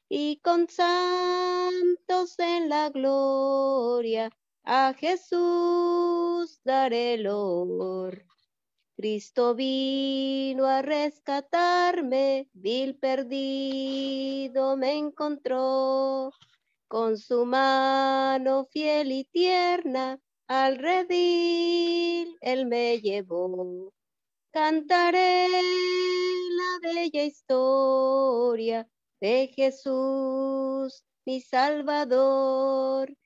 y con santos en la gloria, a Jesús daré el honor. Cristo vino a rescatarme, vil perdido me encontró, con su mano fiel y tierna al redil él me llevó. Cantaré la bella historia de Jesús, mi Salvador,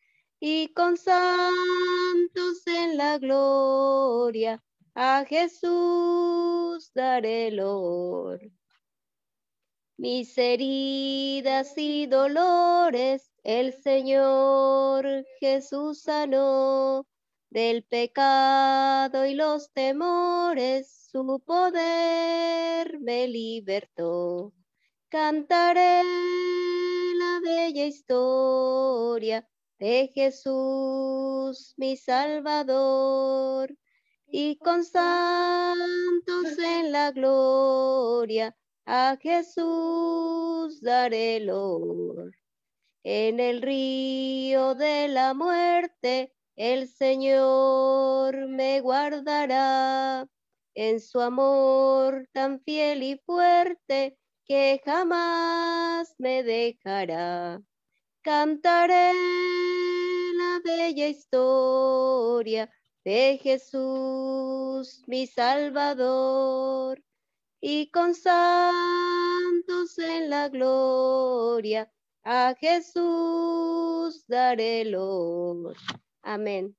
y con santos en la gloria a Jesús daré el. Mis heridas y dolores el Señor Jesús sanó del pecado y los temores su poder me libertó. Cantaré la bella historia de Jesús, mi Salvador, y con santos en la gloria a Jesús daré honor. En el río de la muerte el Señor me guardará en su amor tan fiel y fuerte que jamás me dejará. Cantaré la bella historia de Jesús, mi Salvador, y con santos en la gloria a Jesús daré honor. Amén.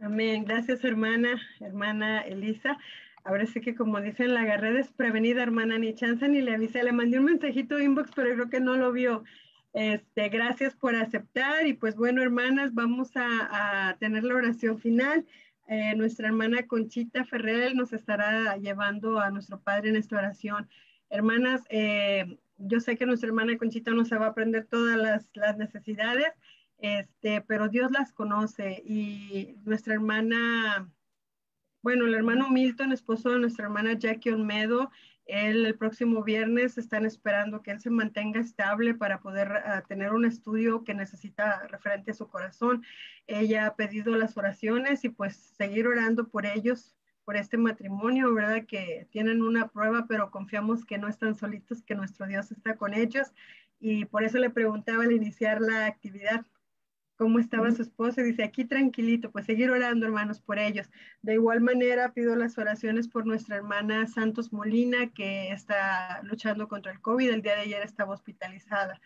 Amén. Gracias, hermana, hermana Elisa. Ahora sí que como dicen, la agarré desprevenida, hermana, ni chance ni le avisé. Le mandé un mensajito inbox, pero creo que no lo vio. Este, gracias por aceptar y pues bueno, hermanas, vamos a, tener la oración final. eh, nuestra hermana Conchita Ferrer nos estará llevando a nuestro Padre en esta oración. Hermanas, eh, yo sé que nuestra hermana Conchita no se va a aprender todas las, las necesidades, este, pero Dios las conoce y nuestra hermana, bueno, el hermano Milton, esposo de nuestra hermana Jackie Olmedo, el próximo viernes están esperando que él se mantenga estable para poder ah, tener un estudio que necesita referente a su corazón. Ella ha pedido las oraciones y pues seguir orando por ellos, por este matrimonio, ¿verdad? Que tienen una prueba, pero confiamos que no están solitos, que nuestro Dios está con ellos. Y por eso le preguntaba al iniciar la actividad, cómo estaba su esposo y dice, aquí tranquilito, pues seguir orando, hermanos, por ellos. De igual manera, pido las oraciones por nuestra hermana Santos Molina, que está luchando contra el COVID. El día de ayer estaba hospitalizada.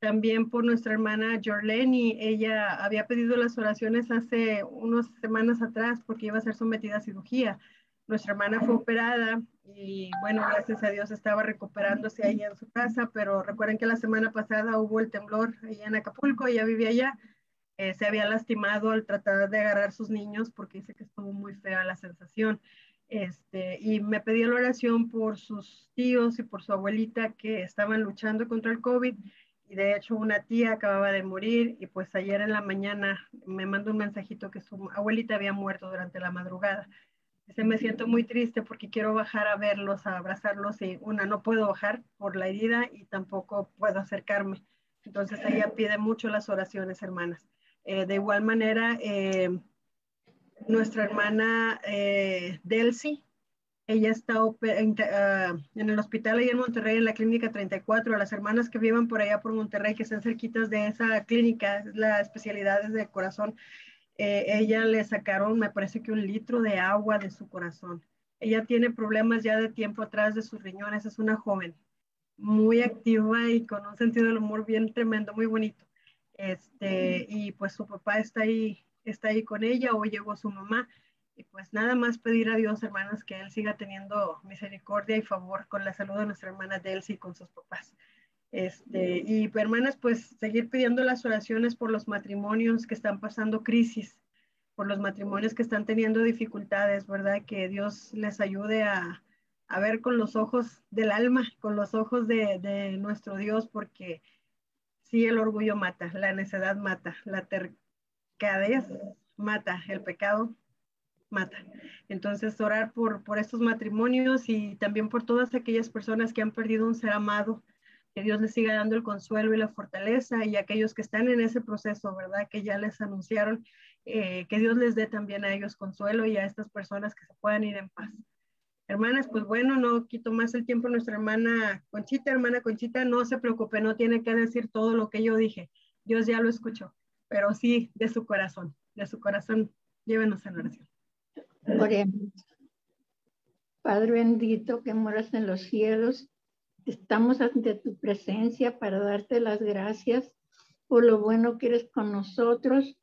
También por nuestra hermana Jorleni, ella había pedido las oraciones hace unas semanas atrás porque iba a ser sometida a cirugía. Nuestra hermana fue operada y bueno, gracias a Dios estaba recuperándose ahí en su casa, pero recuerden que la semana pasada hubo el temblor ahí en Acapulco, ella vivía allá eh, se había lastimado al tratar de agarrar sus niños porque dice que estuvo muy fea la sensación. Este, y me pedí la oración por sus tíos y por su abuelita que estaban luchando contra el COVID. Y de hecho una tía acababa de morir y pues ayer en la mañana me mandó un mensajito que su abuelita había muerto durante la madrugada. Dice, me siento muy triste porque quiero bajar a verlos, a abrazarlos y una, no puedo bajar por la herida y tampoco puedo acercarme. Entonces ella pide mucho las oraciones, hermanas. Eh, de igual manera, eh, nuestra hermana eh, Delcy, ella está ah, en el hospital ahí en Monterrey, en la clínica 34. A las hermanas que vivan por allá por Monterrey, que están cerquitas de esa clínica, la especialidad es de corazón, ella le sacaron, me parece que un litro de agua de su corazón. Ella tiene problemas ya de tiempo atrás de sus riñones, es una joven muy activa y con un sentido del humor bien tremendo, muy bonito. Este, y pues su papá está ahí, está ahí con ella, o llegó su mamá. Y pues nada más pedir a Dios, hermanas, que Él siga teniendo misericordia y favor con la salud de nuestra hermana Delcy y con sus papás. Este, y hermanas, pues seguir pidiendo las oraciones por los matrimonios que están pasando crisis, por los matrimonios que están teniendo dificultades, ¿verdad? Que Dios les ayude a, a ver con los ojos del alma, con los ojos de, de nuestro Dios, porque Sí, el orgullo mata, la necedad mata, la tercadez mata, el pecado mata. Entonces, orar por, por estos matrimonios y también por todas aquellas personas que han perdido un ser amado, que Dios les siga dando el consuelo y la fortaleza y aquellos que están en ese proceso, ¿verdad? Que ya les anunciaron, eh, que Dios les dé también a ellos consuelo y a estas personas que se puedan ir en paz. Hermanas, pues bueno, no quito más el tiempo nuestra hermana Conchita. Hermana Conchita, no se preocupe, no tiene que decir todo lo que yo dije. Dios ya lo escuchó, pero sí de su corazón, de su corazón, llévenos en oración. Oremos. Padre bendito que moras en los cielos, estamos ante tu presencia para darte las gracias por lo bueno que eres con nosotros.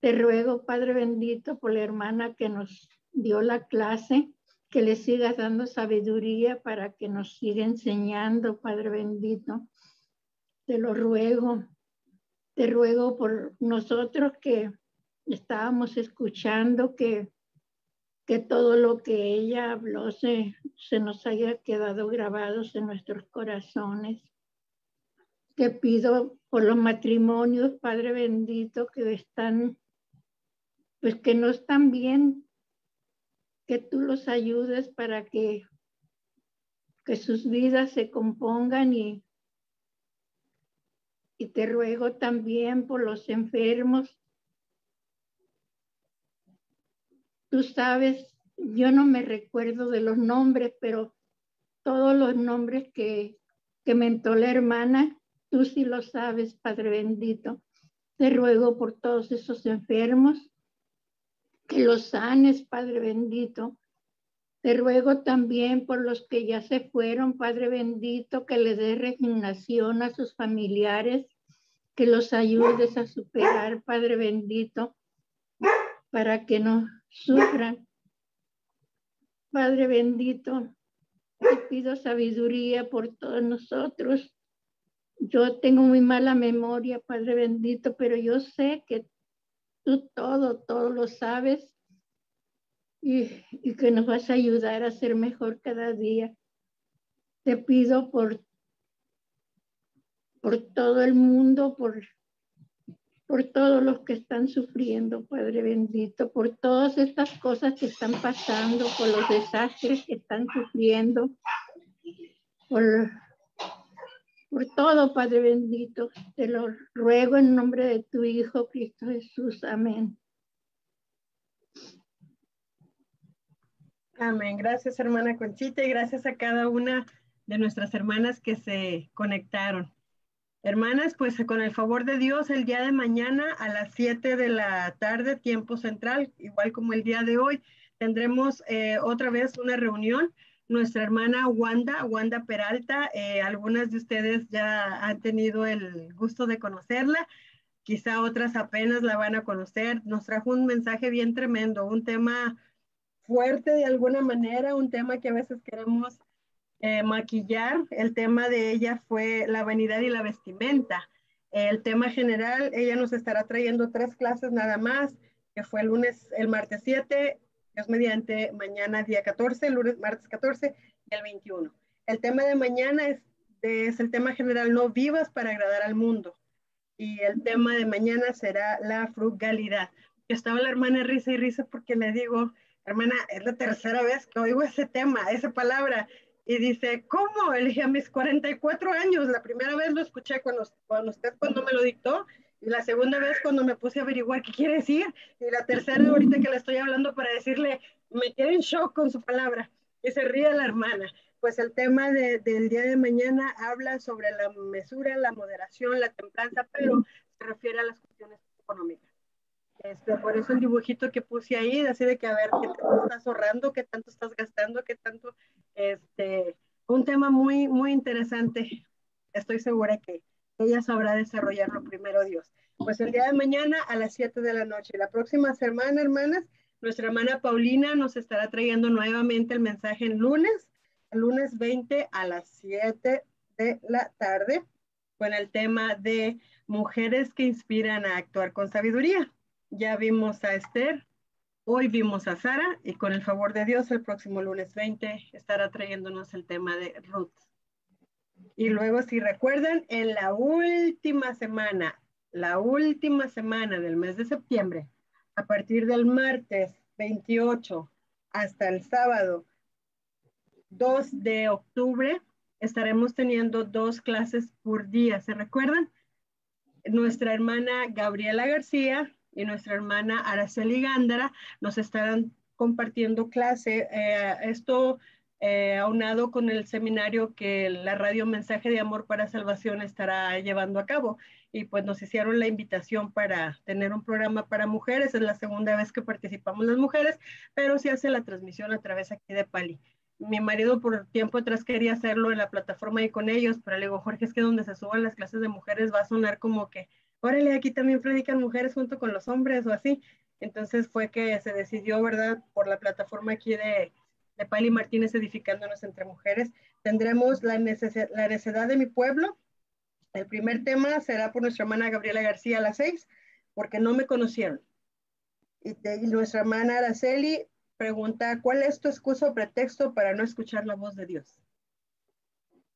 Te ruego, Padre bendito, por la hermana que nos dio la clase que le sigas dando sabiduría para que nos siga enseñando, Padre bendito. Te lo ruego, te ruego por nosotros que estábamos escuchando que, que todo lo que ella habló se, se nos haya quedado grabados en nuestros corazones. Te pido por los matrimonios, Padre bendito, que están, pues que no están bien que tú los ayudes para que, que sus vidas se compongan y, y te ruego también por los enfermos. Tú sabes, yo no me recuerdo de los nombres, pero todos los nombres que, que mentó la hermana, tú sí lo sabes, Padre bendito. Te ruego por todos esos enfermos que los sanes, Padre bendito. Te ruego también por los que ya se fueron, Padre bendito, que le dé resignación a sus familiares, que los ayudes a superar, Padre bendito, para que no sufran. Padre bendito, te pido sabiduría por todos nosotros. Yo tengo muy mala memoria, Padre bendito, pero yo sé que Tú todo, todo lo sabes y, que nos vas a ayudar a ser mejor cada día. Te pido por, por todo el mundo, por por todos los que están sufriendo, Padre bendito, por todas estas cosas que están pasando, por los desastres que están sufriendo, por, por todo, Padre bendito. Te lo ruego en nombre de tu Hijo Cristo Jesús. Amén. Amén. Gracias, hermana Conchita, y gracias a cada una de nuestras hermanas que se conectaron. Hermanas, pues con el favor de Dios, el día de mañana a las 7 de la tarde, tiempo central, igual como el día de hoy, tendremos eh, otra vez una reunión. Nuestra hermana Wanda, Wanda Peralta, eh, algunas de ustedes ya han tenido el gusto de conocerla, quizá otras apenas la van a conocer. Nos trajo un mensaje bien tremendo, un tema fuerte de alguna manera, un tema que a veces queremos eh, maquillar. El tema de ella fue la vanidad y la vestimenta. El tema general, ella nos estará trayendo tres clases nada más, que fue el lunes, el martes 7, es mediante mañana día 14, el lunes, martes 14 y el 21. El tema de mañana es, es el tema general, no vivas para agradar al mundo. Y el tema de mañana será la frugalidad. Estaba la hermana risa y risa porque le digo, hermana, es la tercera vez que oigo ese tema, esa palabra. Y dice, ¿cómo? Elegí a mis 44 años. La primera vez lo escuché cuando, cuando usted cuando me lo dictó y la segunda vez cuando me puse a averiguar qué quiere decir y la tercera ahorita que le estoy hablando para decirle, me quedé en shock con su palabra y se ríe la hermana. Pues el tema de, del día de mañana habla sobre la mesura, la moderación, la templanza, pero se refiere a las cuestiones económicas. Este, por eso el dibujito que puse ahí, así de que a ver qué tanto estás ahorrando, qué tanto estás gastando, qué tanto, este, un tema muy, muy interesante. Estoy segura que ella sabrá desarrollarlo primero Dios. Pues el día de mañana a las 7 de la noche. La próxima semana, hermanas, nuestra hermana Paulina nos estará trayendo nuevamente el mensaje en lunes, lunes 20 a las 7 de la tarde, con el tema de mujeres que inspiran a actuar con sabiduría. Ya vimos a Esther, hoy vimos a Sara y con el favor de Dios el próximo lunes 20 estará trayéndonos el tema de Ruth. Y luego si recuerdan, en la última semana, la última semana del mes de septiembre, a partir del martes 28 hasta el sábado 2 de octubre, estaremos teniendo dos clases por día. ¿Se recuerdan? Nuestra hermana Gabriela García y nuestra hermana Araceli Gándara nos estarán compartiendo clase. Eh, esto eh, aunado con el seminario que la radio Mensaje de Amor para Salvación estará llevando a cabo. Y pues nos hicieron la invitación para tener un programa para mujeres. Es la segunda vez que participamos las mujeres, pero se hace la transmisión a través aquí de Pali. Mi marido por tiempo atrás quería hacerlo en la plataforma y con ellos, pero le digo, Jorge, es que donde se suban las clases de mujeres va a sonar como que órale, aquí también predican mujeres junto con los hombres o así. Entonces fue que se decidió, ¿verdad? Por la plataforma aquí de, de Pali Martínez Edificándonos entre Mujeres. Tendremos la, la necesidad de mi pueblo. El primer tema será por nuestra hermana Gabriela García a las seis, porque no me conocieron. Y, y nuestra hermana Araceli pregunta, ¿cuál es tu excusa o pretexto para no escuchar la voz de Dios?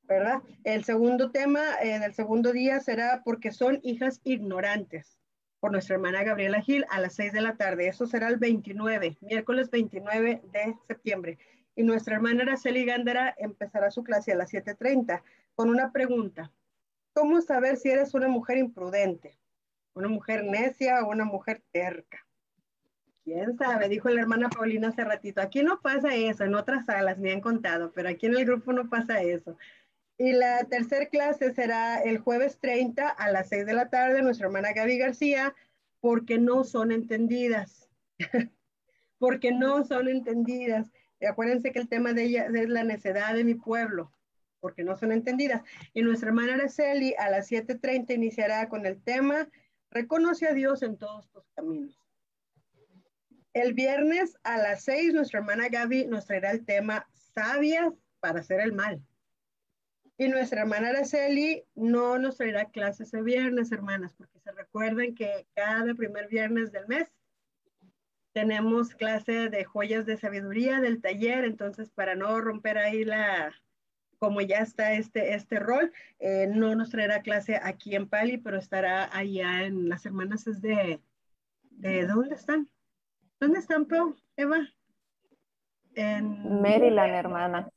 ¿verdad? El segundo tema eh, del segundo día será porque son hijas ignorantes, por nuestra hermana Gabriela Gil a las 6 de la tarde. Eso será el 29, miércoles 29 de septiembre. Y nuestra hermana Araceli Gándara empezará su clase a las 7.30 con una pregunta. ¿Cómo saber si eres una mujer imprudente, una mujer necia o una mujer terca? ¿Quién sabe? Dijo la hermana Paulina hace ratito. Aquí no pasa eso, en otras salas me han contado, pero aquí en el grupo no pasa eso. Y la tercera clase será el jueves 30 a las 6 de la tarde, nuestra hermana Gaby García, porque no son entendidas. porque no son entendidas. Y acuérdense que el tema de ella es la necedad de mi pueblo, porque no son entendidas. Y nuestra hermana Araceli a las 7.30 iniciará con el tema Reconoce a Dios en todos tus caminos. El viernes a las 6 nuestra hermana Gaby nos traerá el tema Sabias para hacer el mal Y nuestra hermana Araceli no nos traerá clases el viernes, hermanas, porque se recuerden que cada primer viernes del mes tenemos clase de joyas de sabiduría del taller, entonces para no romper ahí la, como ya está este, este rol, eh, no nos traerá clase aquí en Pali, pero estará allá en las hermanas es de, ¿de dónde están? ¿Dónde están, Pau? Eva. En Maryland, hermana.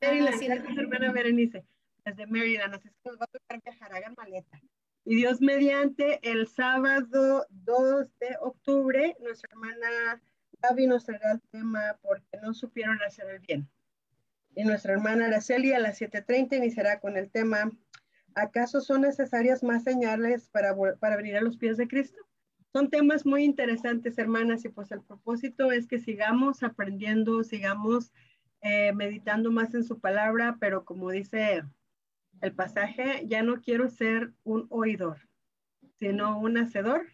Maryland, gracias, hermana Berenice. Desde Maryland, así es que nos va a tocar viajar, hagan maleta. Y Dios mediante, el sábado 2 de octubre, nuestra hermana Gaby nos traerá el tema porque no supieron hacer el bien. Y nuestra hermana Araceli a las 7.30 iniciará con el tema, ¿acaso son necesarias más señales para, para venir a los pies de Cristo? Son temas muy interesantes, hermanas, y pues el propósito es que sigamos aprendiendo, sigamos eh, meditando más en su palabra, pero como dice el pasaje, ya no quiero ser un oidor, sino un hacedor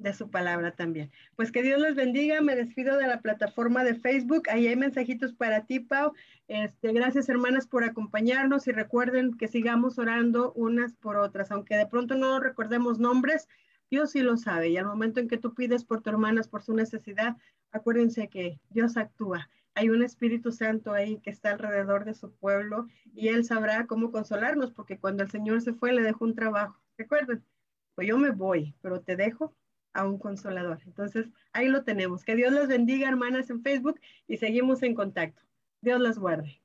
de su palabra también. Pues que Dios les bendiga. Me despido de la plataforma de Facebook. Ahí hay mensajitos para ti, Pau. Este, gracias, hermanas, por acompañarnos y recuerden que sigamos orando unas por otras. Aunque de pronto no recordemos nombres, Dios sí lo sabe. Y al momento en que tú pides por tu hermanas, por su necesidad, acuérdense que Dios actúa. Hay un Espíritu Santo ahí que está alrededor de su pueblo y Él sabrá cómo consolarnos, porque cuando el Señor se fue, le dejó un trabajo. Recuerden, pues yo me voy, pero te dejo a un consolador. Entonces, ahí lo tenemos. Que Dios los bendiga, hermanas, en Facebook y seguimos en contacto. Dios las guarde.